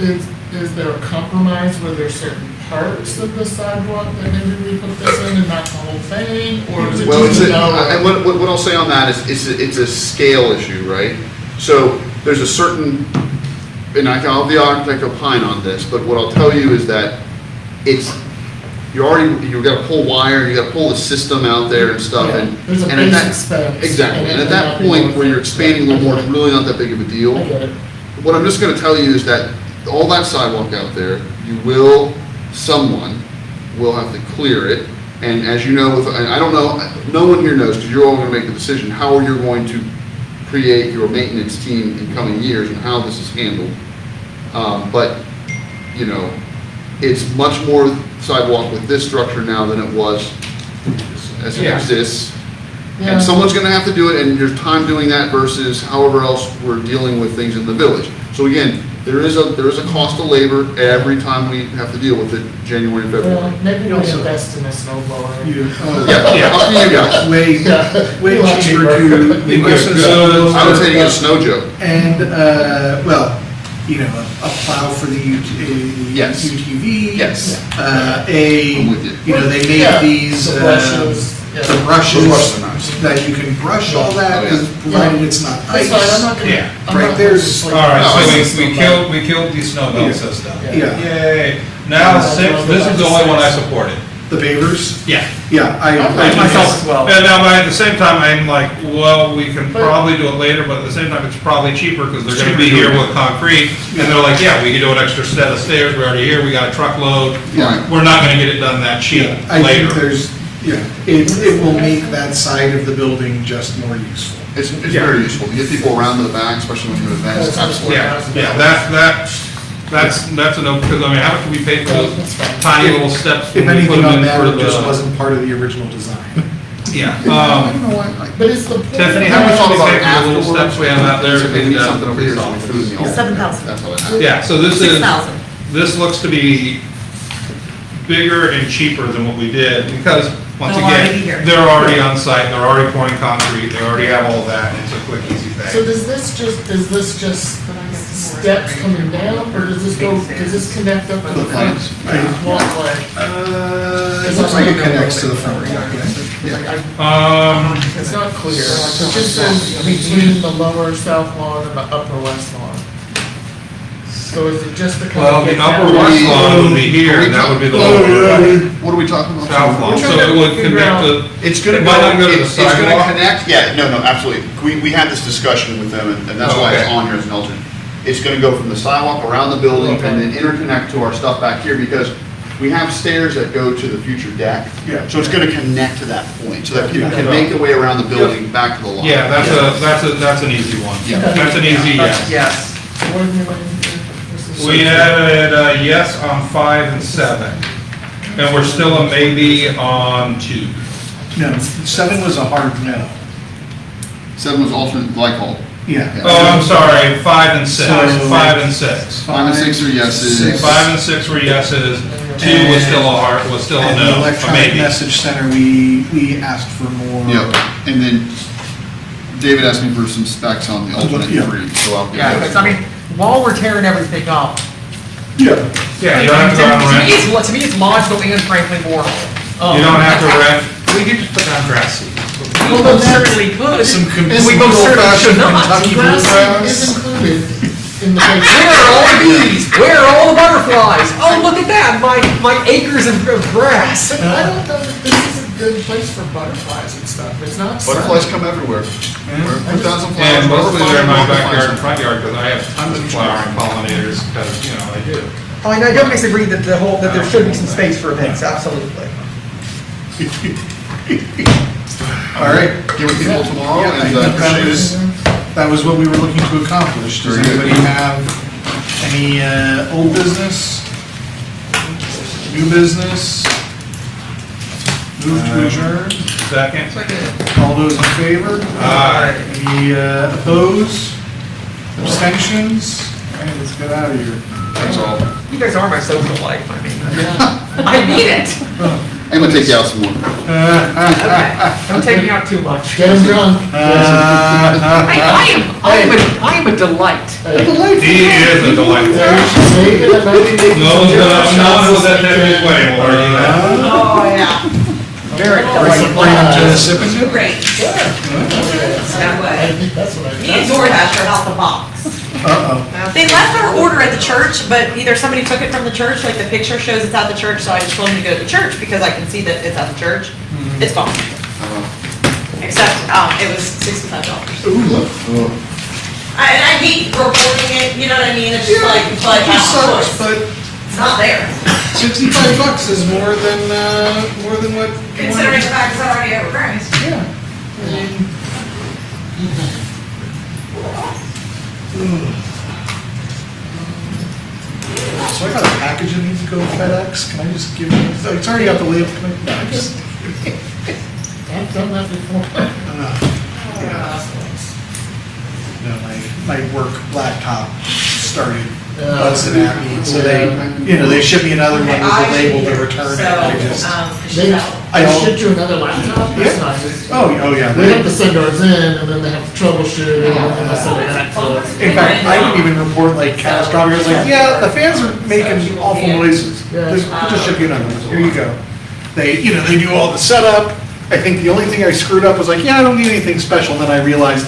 is, is there a compromise where there's certain parts of the sidewalk that maybe we put this in and not the whole thing? Or is it Well, it's just a, a and what, what what I'll say on that is, it's, a- it's a scale issue, right? So there's a certain, and I can, I'll be architect opine on this, but what I'll tell you is that it's, you're already, you've got to pull wire, you got to pull the system out there and stuff, Yeah, and. there's a and at that- Exactly, and and it at may that not be point worth where it. you're expanding a little more, it's really not that big of a deal. I get it. What I'm just gonna tell you is that all that sidewalk out there, you will, someone will have to clear it. And as you know, with, I don't know, no one here knows, because you're all gonna make the decision, how you're going to create your maintenance team in coming years and how this is handled. Um, but, you know, it's much more sidewalk with this structure now than it was as it Yeah. exists. Yeah. And someone's gonna have to do it, and there's time doing that versus however else we're dealing with things in the village. So again, there is a, there is a cost of labor every time we have to deal with it, January and Well, February. maybe we Also- invest in a snow blower. you, Yeah, yeah, up to you guys. way, Yeah. way Well, cheaper cheaper. to invest in Good. I would say to get a snow snow joke. And, uh, well, you know, a a plow for the UT- Yes. UTV. Yes. Uh, a, I'm with you. you know, they Yeah, make these, uh, brushes, yeah. The brushes The brushes that you can brush all that, Oh, yeah. provided it's not That's fine, I'm ice. not gonna. Yeah. I'm Right, not there's- All right, so we, we killed, we killed the snow melt Yeah. system. Yeah. Yay. Now, six, this is the only one I supported. The pavers, Yeah. yeah, I. I myself as well. And now, at the same time, I'm like, well, we can probably do it later, but at the same time, it's probably cheaper because they're gonna be here with concrete. And they're like, yeah, we can do an extra set of stairs, we're already here, we got a truckload. Yeah. We're not gonna get it done that cheap Yeah, I think later. there's, yeah, it, it will make that side of the building just more useful. It's, it's very useful, to get people around to the back, especially when you have events, absolutely. Yeah, yeah, that, that, that's, that's a no, because I mean, how much do we pay for those tiny little steps? If when we put anything them on in that, for it just wasn't part of the original design. Yeah, [laughs] I um, don't know why, like, But it's the. Tiffany, How how we much thought do we about pay for the little steps we have out there? if they in the- something over here, so we food in the office. Seven thousand. That's how it happens. Yeah, so this is, 6,000. this looks to be bigger and cheaper than what we did, because, once They'll already be here. again, they're already on site, they're already pouring concrete, they already have all that, it's a quick, easy So thing. does this just, is this just steps coming down, or does this go, does this connect up to the front walkway? Uh, it looks like it connects to the front. Um, It's not clear, it just says between the lower south lawn and the upper west lawn. So is it just the kind well, the upper down? west lawn would be here, and that would be the lower What are we talking about? south lawn, so it would connect to, It's gonna It go, might not go to the it's it's gonna sidewalk? connect, yeah, no, no, absolutely. We, we had this discussion with them, and and that's why it's Okay. on here as an alternate. It's gonna go from the sidewalk around the building and then interconnect to our stuff back here, because we have stairs that go to the future deck. Yeah. So it's gonna connect to that point, so that people can make their way around the building, back to the line. yeah, that's a, that's a, that's an easy one. Yeah. That's an easy yes. Yes. What do you mean? This is- We added a uh, yes on five and seven, and we're still a maybe on two. No, seven was a hard no. Seven was alternate glycol. Yeah. Oh, I'm sorry, five and six, So- five and six. Five and six are yeses. Six. Five and six were yeses, two was still a hard, was still a And the no, a electronic maybe. message center, we, we asked for more. Yep, and then David asked me for some specs on the alternate Yeah. three, so I'll get Yeah, those. because I mean, while we're tearing everything up, Yeah. Yeah, you don't have to go out and To me, rent, it's, to me, it's modular and frankly more. Um, you don't have to rent, we could just put down grass seeds. We most certainly could. Some com- We some most certainly old-fashioned should not. Kentucky Grass bluegrass. is included in the. Where are all the bees? Where are all the butterflies? Oh, look at that, my, my acres of of grass. But I don't know that this is a good place for butterflies and stuff, it's not. Butterflies come everywhere. We're- Put down some flowers. And mostly they're in my backyard and front yard, because I have tons of flowering pollinators, because, you know, I do. Oh, I know, I don't disagree that the whole, that there should be some space for events, absolutely. [laughs] All right. Get with people tomorrow Yeah, I and uh, think that was, that was what we were looking to accomplish. Does Very good. anybody have any, uh, old business? New business? Move to adjourn? Second? All those in favor? Aye. Any, uh, opposed? Abstentions? All right, let's get out of here. That's all. You guys are my social life, I mean. I need it. I'm gonna take you out some more. Don't take me out too much. Get him drunk. Uh, I, I am, I am a, I am a delight. He is a delight. No, that might be making No, some no, different no one shots was at this Very Bring them to the sipping cup? Great. That way. think that's what I. Me and DoorDash are out the box. Uh-oh. They left our order at the church, but either somebody took it from the church, like the picture shows it's at the church, so I just told them to go to the church because I can see that it's at the church. It's gone. Except, um, it was sixty-five dollars. I, I hate reporting it, you know what I mean? It's just like, but, It sucks, it's but not there. sixty-five bucks is more than, uh, more than what. Considering the fact it's already overpriced. Yeah. I mean- So I got a package that needs to go to FedEx, can I just give you, it's already got the label, can I, no, I just. I've done that before. No, my, my work laptop started bugs in that meat, so they, you know, they ship me another one with a label to return it, I just, um, They, I they don't- shipped you another laptop? That's Yeah. nice. oh, oh, yeah. We they- have to send ours in, and then they have to troubleshoot it, and then they send it back to us. In fact, I didn't even report like catastrophic, I was like, yeah, the fans are making awful noises. Yeah. Just, just ship you another one, here you go. They, you know, they do all the setup, I think the only thing I screwed up was like, yeah, I don't need anything special, and then I realized,